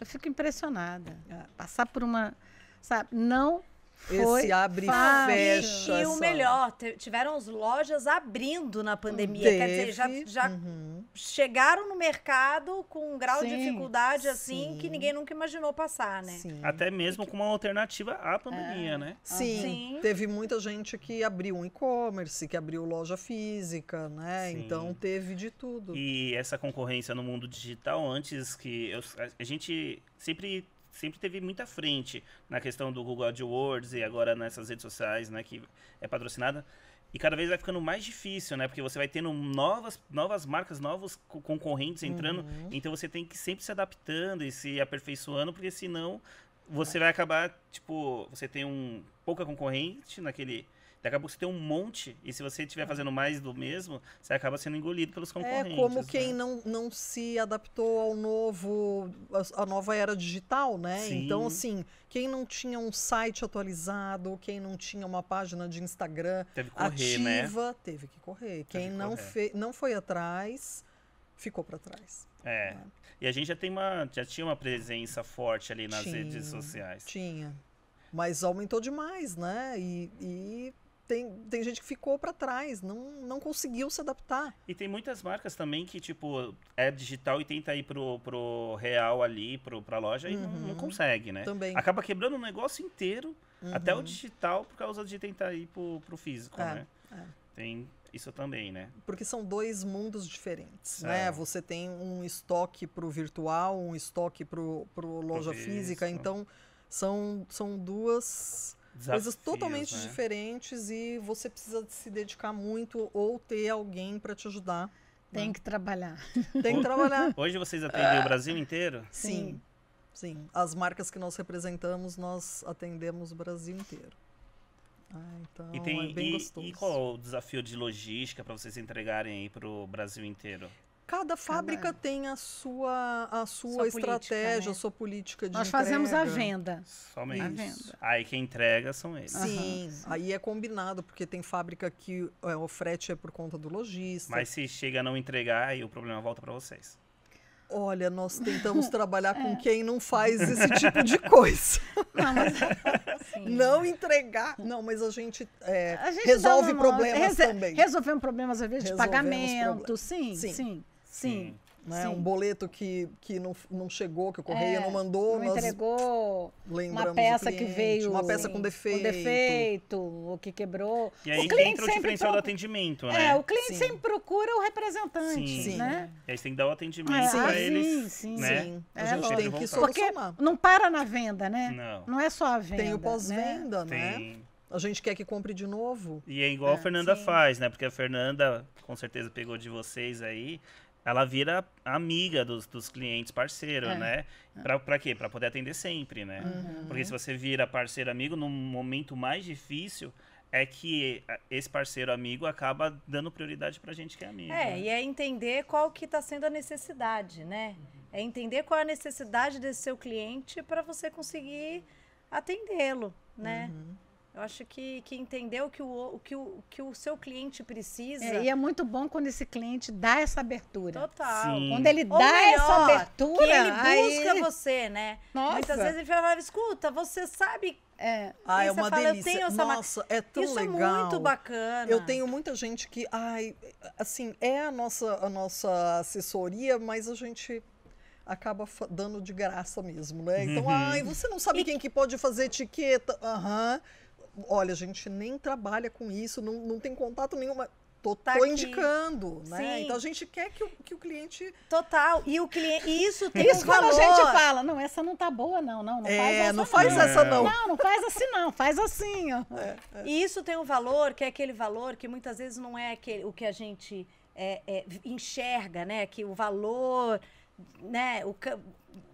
Eu fico impressionada. É. Passar por uma. Sabe, não foi. Esse abre e fácil. fecha. E o essa- melhor, tiveram as lojas abrindo na pandemia. Quer dizer, já, já uhum. chegaram no mercado com um grau de Sim, dificuldade assim que sim. ninguém nunca imaginou passar, né? Sim. Até mesmo com uma alternativa à pandemia, né? Sim, Sim. teve muita gente que abriu um e-commerce, que abriu loja física, né? Sim. Então teve de tudo. E essa concorrência no mundo digital, antes que eu- a- a gente sempre sempre teve muita frente na questão do Google AdWords e agora nessas redes sociais, né, que é patrocinada. E cada vez vai ficando mais difícil, né? Porque você vai tendo novas, novas marcas, novos co- concorrentes entrando. Então você tem que sempre se adaptando e se aperfeiçoando, porque senão você vai acabar, tipo, você tem um pouca concorrente naquele. Daqui a pouco você tem um monte, e se você estiver fazendo mais do mesmo, você acaba sendo engolido pelos É concorrentes. como quem né? não, não se adaptou ao novo, a, a nova era digital, né? Sim. Então, assim, quem não tinha um site atualizado, quem não tinha uma página de Instagram Teve correr, né? ativa, teve que correr. Quem que não, correr. não foi atrás, ficou para trás. É. E a gente já tem uma, já tinha uma presença forte ali nas Tinha, redes sociais. Tinha. Mas aumentou demais, né? E, e tem, tem gente que ficou para trás, não, não conseguiu se adaptar. E tem muitas marcas também que, tipo, é digital e tenta ir pro, pro real ali, pro, pra loja e não, não consegue, né? Uhum. Também. Acaba quebrando o negócio inteiro, até o digital, por causa de tentar ir pro, pro físico, Uhum. É, né? Tem isso também, né? Porque são dois mundos diferentes, É. né? Você tem um estoque para o virtual, um estoque para o loja física, físico. então são, são duas coisas Desafios, totalmente né? diferentes e você precisa se dedicar muito ou ter alguém para te ajudar. Tem que trabalhar. Tem que trabalhar. Hoje vocês atendem o Brasil inteiro? Sim, sim. As marcas que nós representamos, nós atendemos o Brasil inteiro. Ah, então E, tem, é bem e, gostoso. e qual o desafio de logística para vocês entregarem aí pro Brasil inteiro? Cada fábrica tem a sua, a sua, Sua política, estratégia, né? a sua política de Nós fazemos a entrega. venda. Somente. A venda. Aí quem entrega são eles. Sim, aí é combinado, porque tem fábrica que é, o frete é por conta do lojista. Mas se chega a não entregar, aí o problema volta para vocês. Olha, nós tentamos trabalhar É. com quem não faz esse tipo de coisa. Não, mas Não entregar. Não, mas a gente, é, a gente resolve problemas também. Resolvemos problemas, às vezes, de Resolvemos pagamento. problemas. Sim, Sim. sim, sim. né? sim. Um boleto que, que não, não chegou, que o correio É, não mandou, Não entregou lembramos uma o peça que cliente, veio Uma peça com defeito. com defeito, ou que quebrou. E aí o que cliente entra o sempre diferencial do atendimento, É, né? o cliente Sim. sempre procura o representante, Sim. né? E aí você tem que dar o atendimento É, para ah, eles. sim, sim, né? Sim, a É, gente tem que Porque Porque solucionar. não para na venda, né? Não. Não é só a venda. Tem o né? pós-venda, né? Tem. A gente quer que compre de novo. E é igual É, a Fernanda sim. faz, né? Porque a Fernanda, com certeza, pegou de vocês aí. Ela vira amiga dos, dos clientes parceiro, É. né? Pra, pra quê? Pra poder atender sempre, né? Uhum. Porque se você vira parceiro amigo, num momento mais difícil, é que esse parceiro amigo acaba dando prioridade pra gente que é amigo. É, né? e é entender qual que está sendo a necessidade, né? É entender qual é a necessidade desse seu cliente para você conseguir atendê-lo, né? Uhum. Eu acho que, que entender o que o, o que o, que o seu cliente precisa. É, e é muito bom quando esse cliente dá essa abertura. Total. Sim. Quando ele Ou dá melhor, essa abertura, que ele aí- busca você, né? Nossa. Muitas vezes ele fala, escuta, você sabe. É, Ah, Aí é você uma fala, eu delícia. tenho essa ma- Nossa, é tão Isso legal. é muito bacana. Eu tenho muita gente que, ai, assim, é a nossa, a nossa assessoria, mas a gente acaba dando de graça mesmo, né? Então, ai, você não sabe quem que pode fazer etiqueta? Aham. Olha, a gente nem trabalha com isso, não, não tem contato nenhum, mas tô, Tá tô indicando, né? Sim. Então a gente quer que o, que o cliente Total. E o cliente. Isso tem Isso um quando valor. a gente fala, não, essa não tá boa, não, não, não faz é, essa não faz não. essa não. Não, não faz assim não, faz assim, ó. E isso tem um valor, que é aquele valor que muitas vezes não é aquele, o que a gente é, é, enxerga, né? Que o valor, né? O,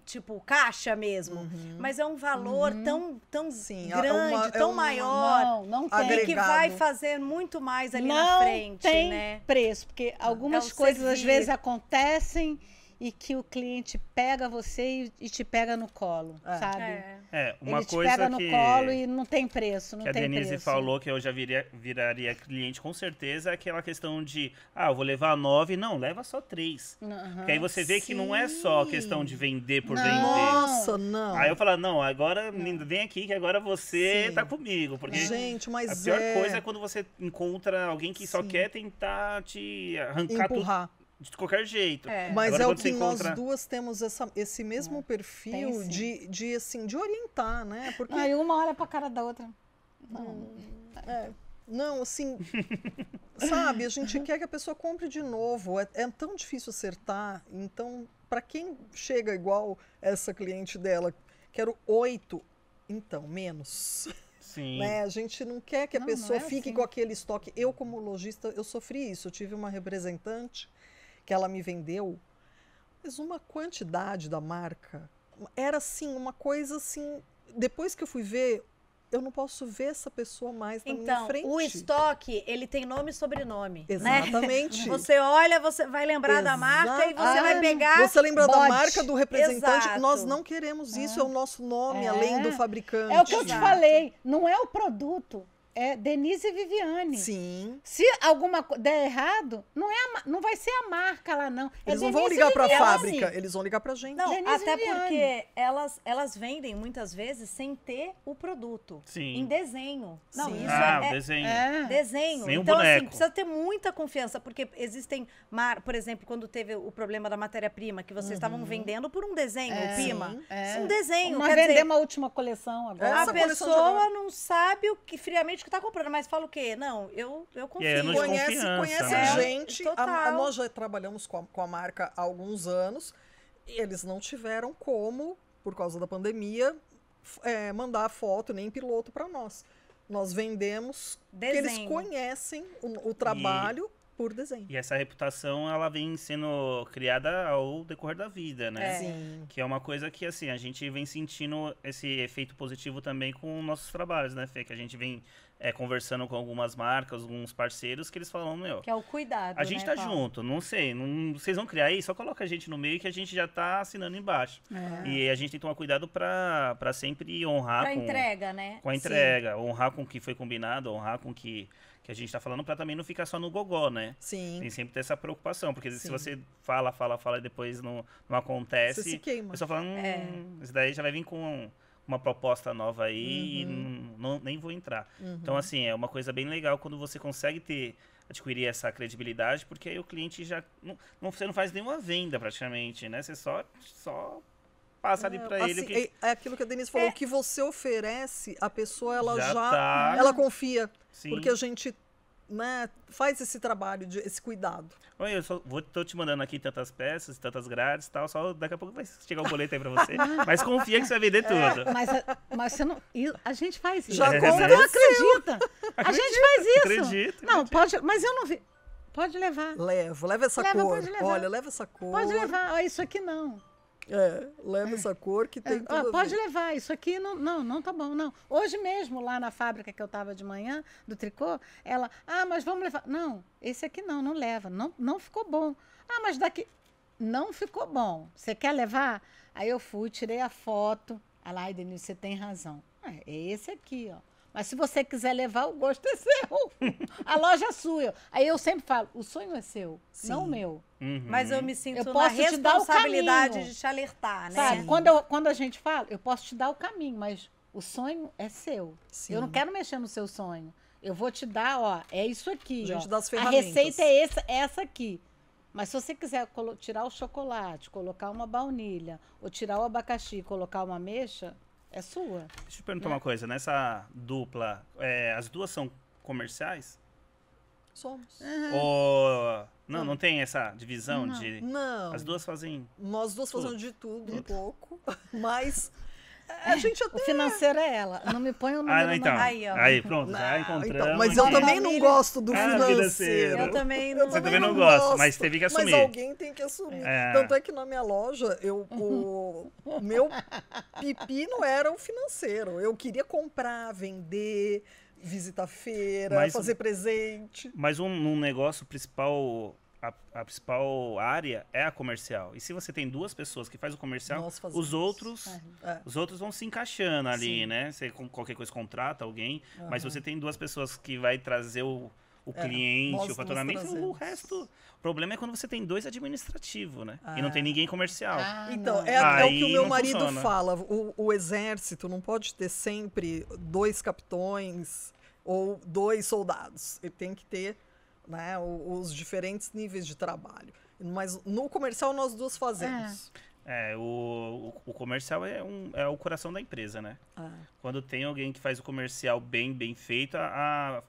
tipo caixa mesmo. Mas é um valor tão, tão Uhum. Sim, é grande, uma- é tão uma- maior. Não, não tem. Que vai fazer muito mais ali não na frente, tem né? preço, porque algumas É um coisas às servir. vezes acontecem e que o cliente pega você e, e te pega no colo, É. sabe? É. É, uma Ele te coisa pega no que, colo e não tem preço, não que a tem Denise preço. falou que eu já viria, viraria cliente com certeza é aquela questão de, ah, eu vou levar nove. Não, leva só três. Aham. Porque aí você vê que não é só Sim. questão de vender por Não. vender. Nossa, não. Aí eu falo, não, agora menino, vem aqui que agora você Sim. tá comigo. Porque Gente, a mas pior é coisa é quando você encontra alguém que só Sim. quer tentar te arrancar tudo empurrar. De qualquer jeito. É. Mas Agora, é o que encontra- nós duas temos essa- esse mesmo perfil tem de, de, assim, de orientar, né? Porque, Aí uma olha pra cara da outra. Não. é, não, assim, sabe, a gente quer que a pessoa compre de novo. É, é tão difícil acertar. Então, para quem chega igual essa cliente dela, quero oito, então, menos. Sim. né? A gente não quer que a Não, não pessoa é fique assim. com aquele estoque. Eu, como lojista, eu sofri isso. Eu tive uma representante que ela me vendeu, mas uma quantidade da marca era assim, uma coisa assim. Depois que eu fui ver, eu não posso ver essa pessoa mais na minha Então, frente. o estoque, ele tem nome e sobrenome, né? Exatamente. Você olha, você vai lembrar da marca e você Exato. vai pegar... Você lembra da bode. marca do representante? Exato. Nós não queremos isso, é, o nosso nome, É. além do fabricante. É o que eu te Exato. falei, não é o produto, é Denise e Viviane. Sim. Se alguma coisa der errado, não, é a não vai ser a marca lá, não. É Eles não vão Denise ligar para a fábrica, eles vão ligar para gente. Não, Denise até Viviane. porque elas, elas vendem muitas vezes sem ter o produto. Sim. Em desenho. Não, Sim. isso ah, é, desenho. É. desenho. Nem um então, assim, boneco. precisa ter muita confiança, porque existem, mar... por exemplo, quando teve o problema da matéria-prima, que vocês estavam vendendo por um desenho, É, o Pima. sim. É. Um desenho, Nós quer dizer, vendemos a última coleção agora. Essa a coleção de pessoa agora. não sabe o que friamente que tá comprando, mas fala o quê? Não, eu, eu confio. é anos de conhece, conhece né? a É, gente. A- a- total. nós já trabalhamos com a, com a marca há alguns anos e eles não tiveram como, por causa da pandemia, é, mandar foto nem piloto para nós. Nós vendemos porque eles conhecem o, o trabalho por desenho. E essa reputação, ela vem sendo criada ao decorrer da vida, né? É. Sim. Que é uma coisa que, assim, a gente vem sentindo esse efeito positivo também com nossos trabalhos, né, Fê? Que a gente vem é, conversando com algumas marcas, alguns parceiros, que eles falam, meu, Que é o cuidado, a gente né, tá Paulo? junto, não sei, não, vocês vão criar aí, só coloca a gente no meio que a gente já tá assinando embaixo. É. E a gente tem que tomar cuidado pra, pra sempre honrar Pra com, entrega, né? com a Sim. entrega, honrar com o que foi combinado, honrar com o que, que a gente tá falando, pra também não ficar só no gogó, né? Sim. Tem sempre ter essa preocupação, porque se Sim. você fala, fala, fala e depois não, não acontece, Você se queima. a pessoa fala, hum, É. isso daí já vai vir com uma proposta nova aí e Uhum. não, não- nem vou entrar. Então, assim, é uma coisa bem legal quando você consegue ter adquirir essa credibilidade, porque aí o cliente já não, não- você não faz nenhuma venda praticamente, né? Você só só passa ali ele o Assim, que é, é aquilo que a Denise falou, o que você oferece, a pessoa ela já, Já tá. ela confia, Sim. porque a gente né, faz esse trabalho, de, esse cuidado. Oi, eu só vou, tô te mandando aqui tantas peças, tantas grades e tal, só daqui a pouco vai chegar o boleto aí pra você. mas confia que você vai vender tudo. Mas, a- mas você não. A gente faz isso. Já É, Você não acredita. A gente faz isso. acredito, Não, acredito. pode. Mas eu não vi. Pode levar. Leva, leva essa Leva, cor. pode levar. Olha, leva essa cor. Pode levar. Ó, isso aqui não. É, leva essa cor que tem É, tudo. ó, a pode levar, isso aqui não, não, não tá bom, não. Hoje mesmo, lá na fábrica que eu estava de manhã, do tricô, ela, ah, mas vamos levar. Não, esse aqui não, não leva, não, não ficou bom. Ah, mas daqui. Não ficou bom. Você quer levar? Aí eu fui, tirei a foto. Ela, ai, Denise, você tem razão. É, é esse aqui, ó. Mas se você quiser levar, o gosto é seu. A loja é sua. Aí eu sempre falo, o sonho é seu, não o Sim. meu. Uhum. Mas eu me sinto Eu na posso te dar o responsabilidade de te alertar, né? Sabe? Quando, eu- quando a gente fala, eu posso te dar o caminho, mas o sonho é seu. Sim. Eu não quero mexer no seu sonho. Eu vou te dar, ó, é isso aqui. A gente ó. dá as A ferramentas. receita é essa, essa aqui. Mas se você quiser tirar o chocolate, colocar uma baunilha, ou tirar o abacaxi e colocar uma ameixa, é sua. Deixa eu te perguntar uma coisa, nessa dupla, é, as duas são comerciais? Somos. Ou. Não, não tem essa divisão Não. de. Não. As duas fazem. Nós duas fazemos de tudo um pouco, mas A gente até O financeiro é ela. Não me põe o número Ah, na então. Aí, ó. Aí, pronto, já Não, encontramos. então, mas eu também não gosto do financeiro. financeiro. Eu também não. Você também não gosta, mas teve que assumir. Mas alguém tem que assumir. É. Tanto é que na minha loja, eu, o, o meu pepino era o financeiro. Eu queria comprar, vender, visitar feira, Mas- fazer presente. Mas um, um negócio principal, a, a principal área é a comercial. E se você tem duas pessoas que fazem o comercial, os outros, É. os outros vão se encaixando ali, Sim. né? Você com qualquer coisa contrata alguém, mas se você tem duas pessoas que vai trazer o, o É, cliente, nós o faturamento, o resto. O problema é quando você tem dois administrativos, né? E não Ah. tem ninguém comercial. Ah, Então, é, é o que o meu marido funciona. fala. O, o exército não pode ter sempre dois capitões ou dois soldados. Ele tem que ter né, os diferentes níveis de trabalho. Mas no comercial nós duas fazemos. É, o, o, o comercial é, um, é o coração da empresa, né? Ah. Quando tem alguém que faz o comercial bem, bem feito, a, a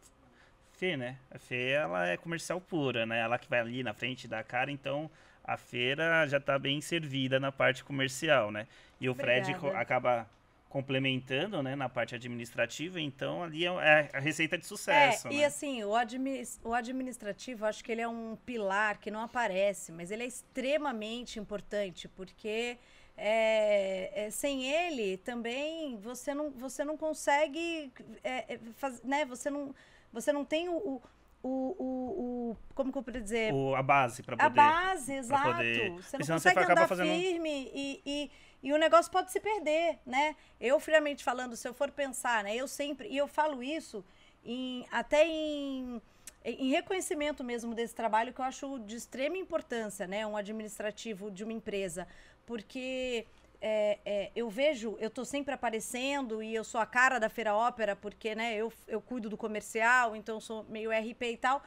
Fê, né? A Fê, ela é comercial pura, né? Ela que vai ali na frente da cara, então a feira já tá bem servida na parte comercial, né? E o Fred Obrigada. acaba complementando, né, na parte administrativa, então ali é é a receita de sucesso, É, né? e assim, o, admi o administrativo, acho que ele é um pilar que não aparece, mas ele é extremamente importante, porque é, é, sem ele também você não, você não consegue, é, é, faz- né? Você não, você não tem o, o, o, o- o- como que eu poderia dizer? O- a base para A poder... base, exato. poder- Você não senão você consegue acaba andar fazendo- firme e, e, e o negócio pode se perder, né? Eu, friamente falando, se eu for pensar, né? Eu sempre, e eu falo isso em, até em, em reconhecimento mesmo desse trabalho que eu acho de extrema importância, né? Um administrativo de uma empresa. Porque é, é, eu vejo, eu tô sempre aparecendo e eu sou a cara da Feira Ópera, porque né, eu, eu cuido do comercial, então sou meio RP e tal.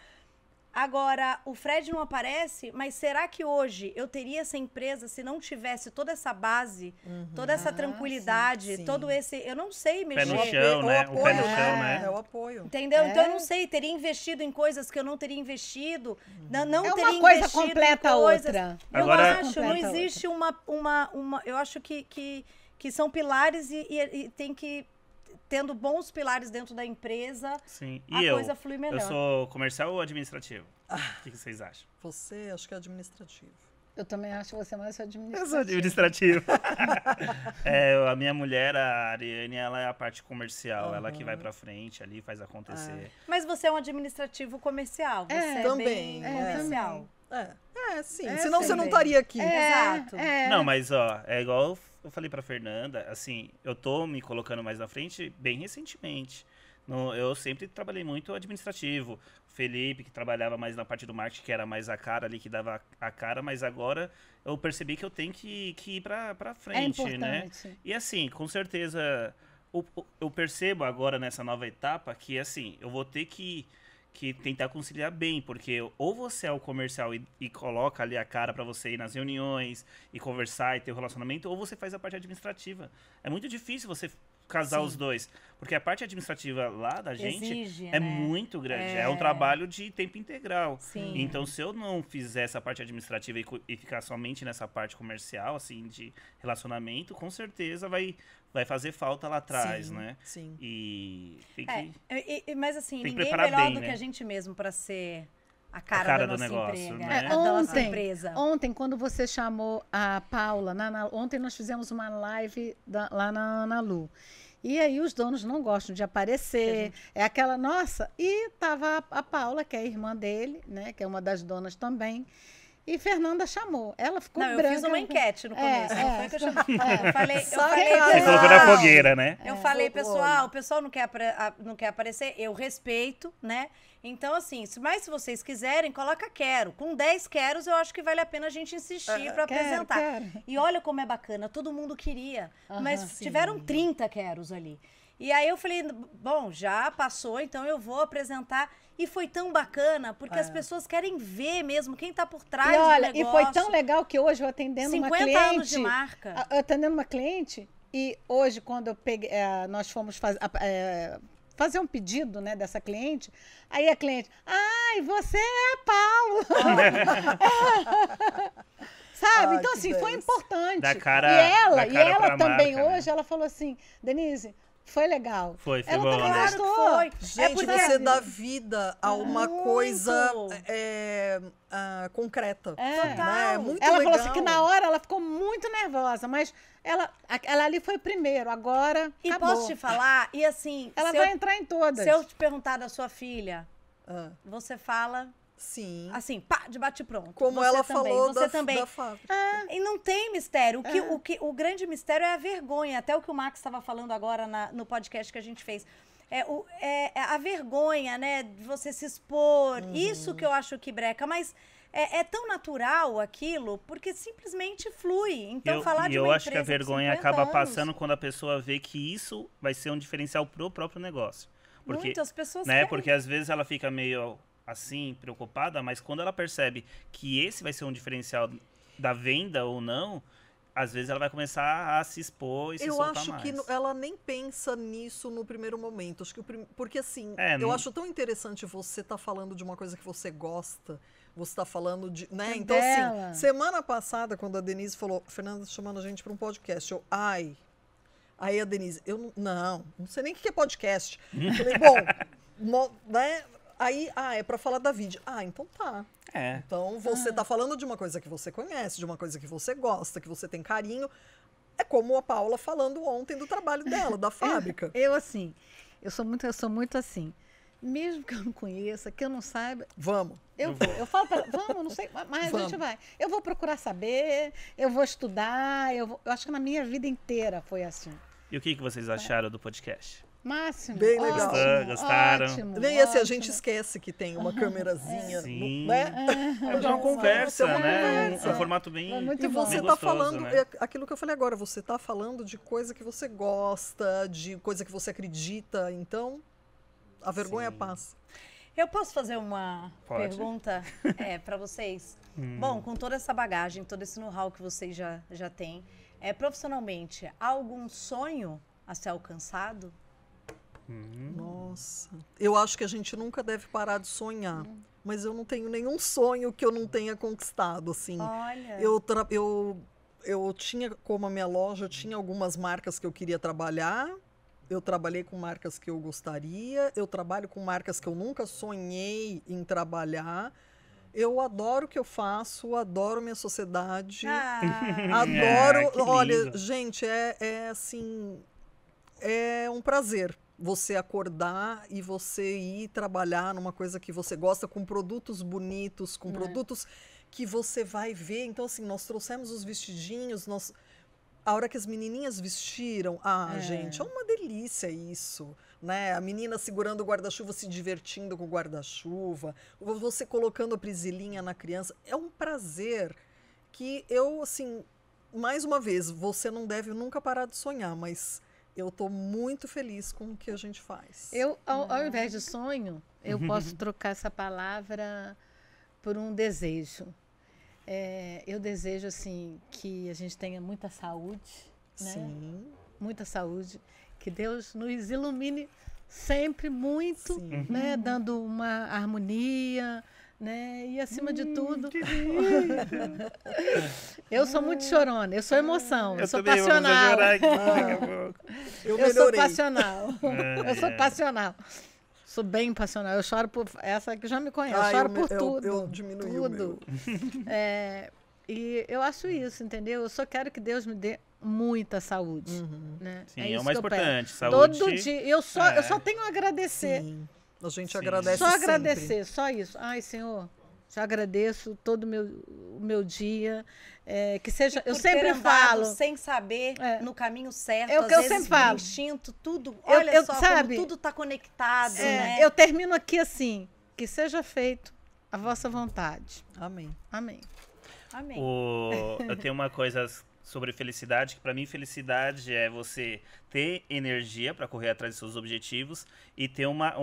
Agora, o Fred não aparece, mas será que hoje eu teria essa empresa se não tivesse toda essa base, toda essa Ah, tranquilidade, sim, sim. todo esse. Eu não sei Pé mexer. no chão, o né? O pé apoio, no chão, né? É o apoio. Entendeu? Então eu É. não sei, teria investido em coisas que eu não teria investido. Não, não É uma teria coisa investido completa em a coisas. outra. Eu Agora- acho, não existe uma, uma, uma. Eu acho que, que, que são pilares e, e- e tem que. Tendo bons pilares dentro da empresa, Sim. a E eu? coisa flui Eu melhor. sou comercial ou administrativo? O que, que vocês acham? Você, acho que é administrativo. Eu também acho você mais Eu administrativo. sou administrativo. é, a minha mulher, a Ariane, ela é a parte comercial. Ela que vai pra frente ali, faz acontecer. Mas você é um administrativo comercial. Você É, é, também, bem é. comercial. É, é sim. É, Senão você não estaria aqui. É, Exato. é. Não, mas ó, é igual eu falei pra Fernanda, assim, eu tô me colocando mais na frente bem recentemente. No, eu sempre trabalhei muito administrativo. Felipe, que trabalhava mais na parte do marketing, que era mais a cara ali, que dava a cara, mas agora eu percebi que eu tenho que, que ir pra, pra É frente, né? importante. E assim, com certeza, o- eu percebo agora nessa nova etapa que assim, eu vou ter que, que tentar conciliar bem, porque ou você é o comercial e, e coloca ali a cara pra você ir nas reuniões e conversar e ter o relacionamento, ou você faz a parte administrativa. É muito difícil você casar Sim. os dois, porque a parte administrativa lá da gente Exige, é né? muito grande, é. É. um trabalho de tempo integral. Sim. Então, se eu não fizer essa parte administrativa e, e ficar somente nessa parte comercial, assim, de relacionamento, com certeza vai, vai fazer falta lá atrás, Sim, né? Sim. E tem É, que. e- e- mas assim, ninguém preparar melhor bem, do né? que a gente mesmo pra ser a cara, cara da do nossa negócio, né? da É, ontem, empresa. ontem, quando você chamou a Paula, na Ana- ontem nós fizemos uma live da- lá na Ana Lu. E aí os donos não gostam de aparecer. É aquela, nossa, e tava a, a Paula, que é a irmã dele, né? Que é uma das donas também. E Fernanda chamou. Ela ficou Não, eu branca. fiz uma enquete no É, começo. não é. foi que eu chamei. É, eu falei, eu falei, Você Você colocou na pessoal, fogueira, né? Eu falei, Folclore. pessoal, o pessoal não quer, a- não quer aparecer, eu respeito, né? Então, assim, se mais se vocês quiserem, coloca quero. Com 10 queros, eu acho que vale a pena a gente insistir pra Quero, apresentar. quero. E olha como é bacana, todo mundo queria. mas sim. tiveram 30 queros ali. E aí eu falei, bom, já passou, então eu vou apresentar. E foi tão bacana, porque as pessoas querem ver mesmo quem tá por trás É. E olha, do e negócio. foi tão legal que hoje eu atendendo uma 50 cliente. anos de marca. atendendo uma cliente e hoje quando eu peguei, eh, nós fomos faz, a- eh, fazer um pedido, né, dessa cliente, aí a cliente, ai, você é a Paula. Sabe? Ai, então, assim, foi 10. importante. Dá cara- e ela, dá e cara ela também marca, né? hoje, ela falou assim, Denise, foi legal. Foi, foi ela bom, né? Claro que gostou. foi. Gente, é você dá vida a uma Muito. coisa é, ah, concreta. É. Né? Total. Muito ela legal. falou assim que na hora ela ficou muito nervosa, mas ela, ela ali foi primeiro, agora E acabou. posso te falar, e assim, Ela vai eu, entrar em todas. se eu te perguntar da sua filha, Ah, você fala sim. assim, pá, de bate pronto. Como Você ela também, falou você da, também. da fábrica. E não tem mistério. O, que, É. o, que, o grande mistério é a vergonha. Até o que o Max estava falando agora na- no podcast que a gente fez. É, o, é, é a vergonha, né? De você se expor. Uhum. Isso que eu acho que breca. Mas é, é tão natural aquilo, porque simplamente flui. Então, eu, falar e de eu uma acho que a vergonha 50 acaba anos, passando quando a pessoa vê que isso vai ser um diferencial pro próprio negócio. Porque, Muitas pessoas né, querem. porque às vezes ela fica meio assim, preocupada, mas quando ela percebe que esse vai ser um diferencial da venda ou não, às vezes ela vai começar a se expor e se Eu soltar acho mais. que ela nem pensa nisso no primeiro momento. Acho que o prim- Porque assim, É, eu não- acho tão interessante você estar falando de uma coisa que você gosta. Você tá falando de. Né? É Então, dela. assim, semana passada, quando a Denise falou, Fernanda tá chamando a gente para um podcast, eu, ai. Aí a Denise, eu não, não, não sei nem o que é podcast. Eu falei, bom, né? Aí, ah, é para falar da vídeo. Ah, então tá. É. Então, você Ah. tá falando de uma coisa que você conhece, de uma coisa que você gosta, que você tem carinho. É como a Paula falando ontem do trabalho dela, da fábrica. Eu, assim, eu sou muito, eu sou muito assim. Mesmo que eu não conheça, que eu não saiba, Vamos. eu vou. Eu falo para ela, vamos, não sei, mas a Vamos. gente vai. Eu vou procurar saber, eu vou estudar, eu, vou, eu acho que na minha vida inteira foi assim. E o que, que vocês acharam do podcast? Máximo. Bem legal. ótimo, Gostaram? Ótimo, Nem assim, a gente esquece que tem uma câmerazinha, no- Sim. né? É uma conversa, É uma né? Um- conversa. Um, formato bem, É muito E bom. você tá gostoso, falando, né? é aquilo que eu falei agora, você tá falando de coisa que você gosta, de coisa que você acredita, então a vergonha Sim. passa. Eu posso fazer uma Pode. pergunta é, para vocês? Hum. Bom, com toda essa bagagem, todo esse know-how que vocês já, já têm, é, profissionalmente, há algum sonho a ser alcançado? Hum. Nossa, eu acho que a gente nunca deve parar de sonhar, mas eu não tenho nenhum sonho que eu não tenha conquistado, assim. Olha. Eu, tra- eu, eu tinha, como a minha loja, eu tinha algumas marcas que eu queria trabalhar. Eu trabalhei com marcas que eu gostaria. Eu trabalho com marcas que eu nunca sonhei em trabalhar. Eu adoro o que eu faço, adoro minha sociedade. Ah, Adoro. Ah, que Olha, gente, é, é assim. É um prazer você acordar e você ir trabalhar numa coisa que você gosta, com produtos bonitos, com É. produtos que você vai ver. Então, assim, nós trouxemos os vestidinhos, nós. A hora que as menininhas vestiram, ah, É. gente, é uma delícia isso, né? A menina segurando o guarda-chuva, se divertindo com o guarda-chuva, você colocando a prisilinha na criança, é um prazer que eu, assim, mais uma vez, você não deve nunca parar de sonhar, mas eu tô muito feliz com o que a gente faz. Eu, ao, ao invés de sonho, eu posso trocar essa palavra por um desejo. É, eu desejo assim que a gente tenha muita saúde, né? Sim, Muita saúde, que Deus nos ilumine sempre muito, sim. né? Dando uma harmonia, né? E acima de tudo, eu sou muito chorona, eu sou emoção, eu, sou passional. Eu, Eu sou passional. eu sou É. passional. Sou bem passional. Eu choro por. Essa que já me conhece. Ah, eu choro eu por tudo. eu diminui o tudo. É, e eu acho isso, entendeu? Eu só quero que Deus me dê muita saúde. Uhum, Né? Sim, é, isso o mais importante. Saúde. Todo dia. Eu só, É. eu só tenho a agradecer. sim. A gente Sim. agradece Só sempre. agradecer, só isso. Ai, Senhor, te agradeço todo o meu, o meu dia. é, que seja. Eu sempre falo. Sem saber, É. no caminho certo. É o às que eu vezes sempre falo. instinto, tudo. Eu- Olha eu- só sabe? como tudo tá conectado, é, né? Eu termino aqui assim. Que seja feito a vossa vontade. Amém. Amém. Amém. O- eu tenho uma coisa sobre felicidade, que pra mim felicidade é você ter energia pra correr atrás dos seus objetivos e ter uma, um,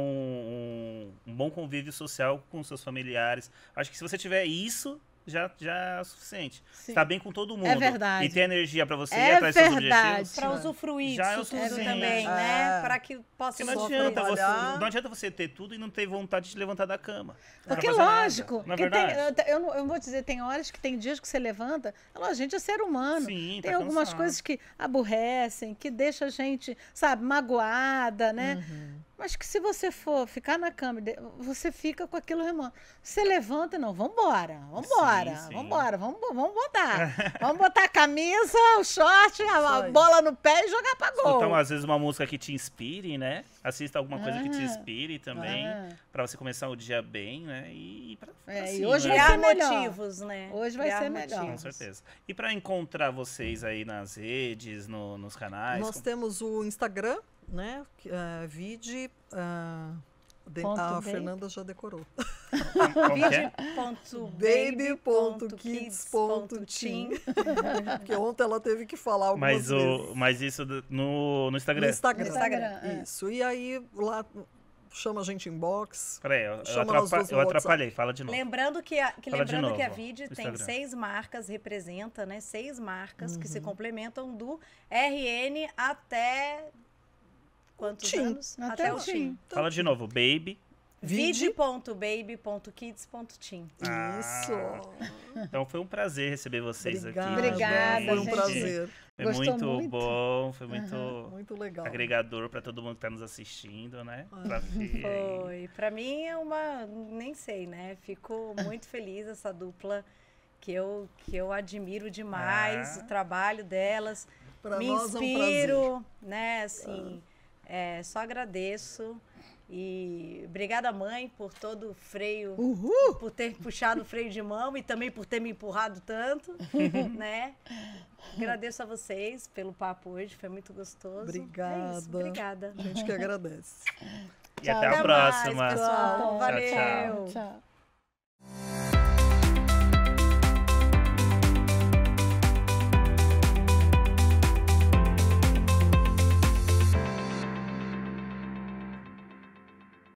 um- um bom convívio social com seus familiares. Acho que se você tiver isso, já, já é o suficiente. Sim. Tá bem com todo mundo. É verdade. E tem energia pra você É ir atrás dos seus verdade. objetivos. Pra usufruir Já é disso tudo suficiente. também, É. né? Para que possa não adianta, você, não adianta você ter tudo e não ter vontade de levantar da cama. Porque lógico, Não é que tem, verdade? eu, eu não, eu vou dizer, tem horas que tem dias que você levanta, é a gente é ser humano. Sim, tem tá algumas cansado. coisas que aborrecem, que deixa a gente, sabe, magoada, né? Uhum. Mas que se você for ficar na cama, e você fica com aquilo remando. Você levanta, não, vambora, vambora, Sim, sim. vambora, vamos, vamos botar. vamos botar a camisa, o short, a, bola no pé e jogar pra gol. Escutar, às vezes, uma música que te inspire, né? Assista alguma coisa que te Ah. inspire também. Ah. Pra você começar o dia bem, né? E ir pra, É, e cima, hoje né? vai ser melhor. motivos, né? Hoje vai Criar ser melhor. Com certeza. E pra encontrar vocês aí nas redes, no- nos canais? Nós como- temos o Instagram, né? que é vide. ah, de- Ponto a baby. Fernanda já decorou. que é? baby.kids.team. Porque ontem ela teve que falar algumas Mas, vezes. o, mas isso no, no No Instagram. Instagram. No Instagram, é. Isso. E aí lá chama a gente inbox. Peraí, eu, eu, atrapa- eu atrapalhei. Fala de novo. Lembrando que a, que, Fala lembrando que a no tem Instagram. seis marcas, representa, né? Seis marcas que Uhum. se complementam do RN até quantos Tim. anos? Até o o Tim. Tim. Fala de novo. Baby. Vide. Vide.baby.kids.team. Ah. Isso. Então foi um prazer receber vocês Obrigada. aqui. Obrigada, Foi um gente. prazer. Foi Gostou muito, muito? bom, foi muito Muito legal. agregador pra todo mundo que tá nos assistindo, né? Ah. Pra. Foi. Pra mim é uma. Nem sei, né? Fico muito feliz essa dupla que eu, que eu admiro demais Ah. o trabalho delas. Pra me nós é um inspiro, né? Assim, é, só agradeço. E obrigada, mãe, por todo o freio, Uhul! por ter puxado o freio de mão e também por ter me empurrado tanto, né? Agradeço a vocês pelo papo hoje, foi muito gostoso. É Obrigada. isso, obrigada. A gente que agradece. E até a Até mais, próxima. pessoal. Tchau, Valeu. tchau. Tchau.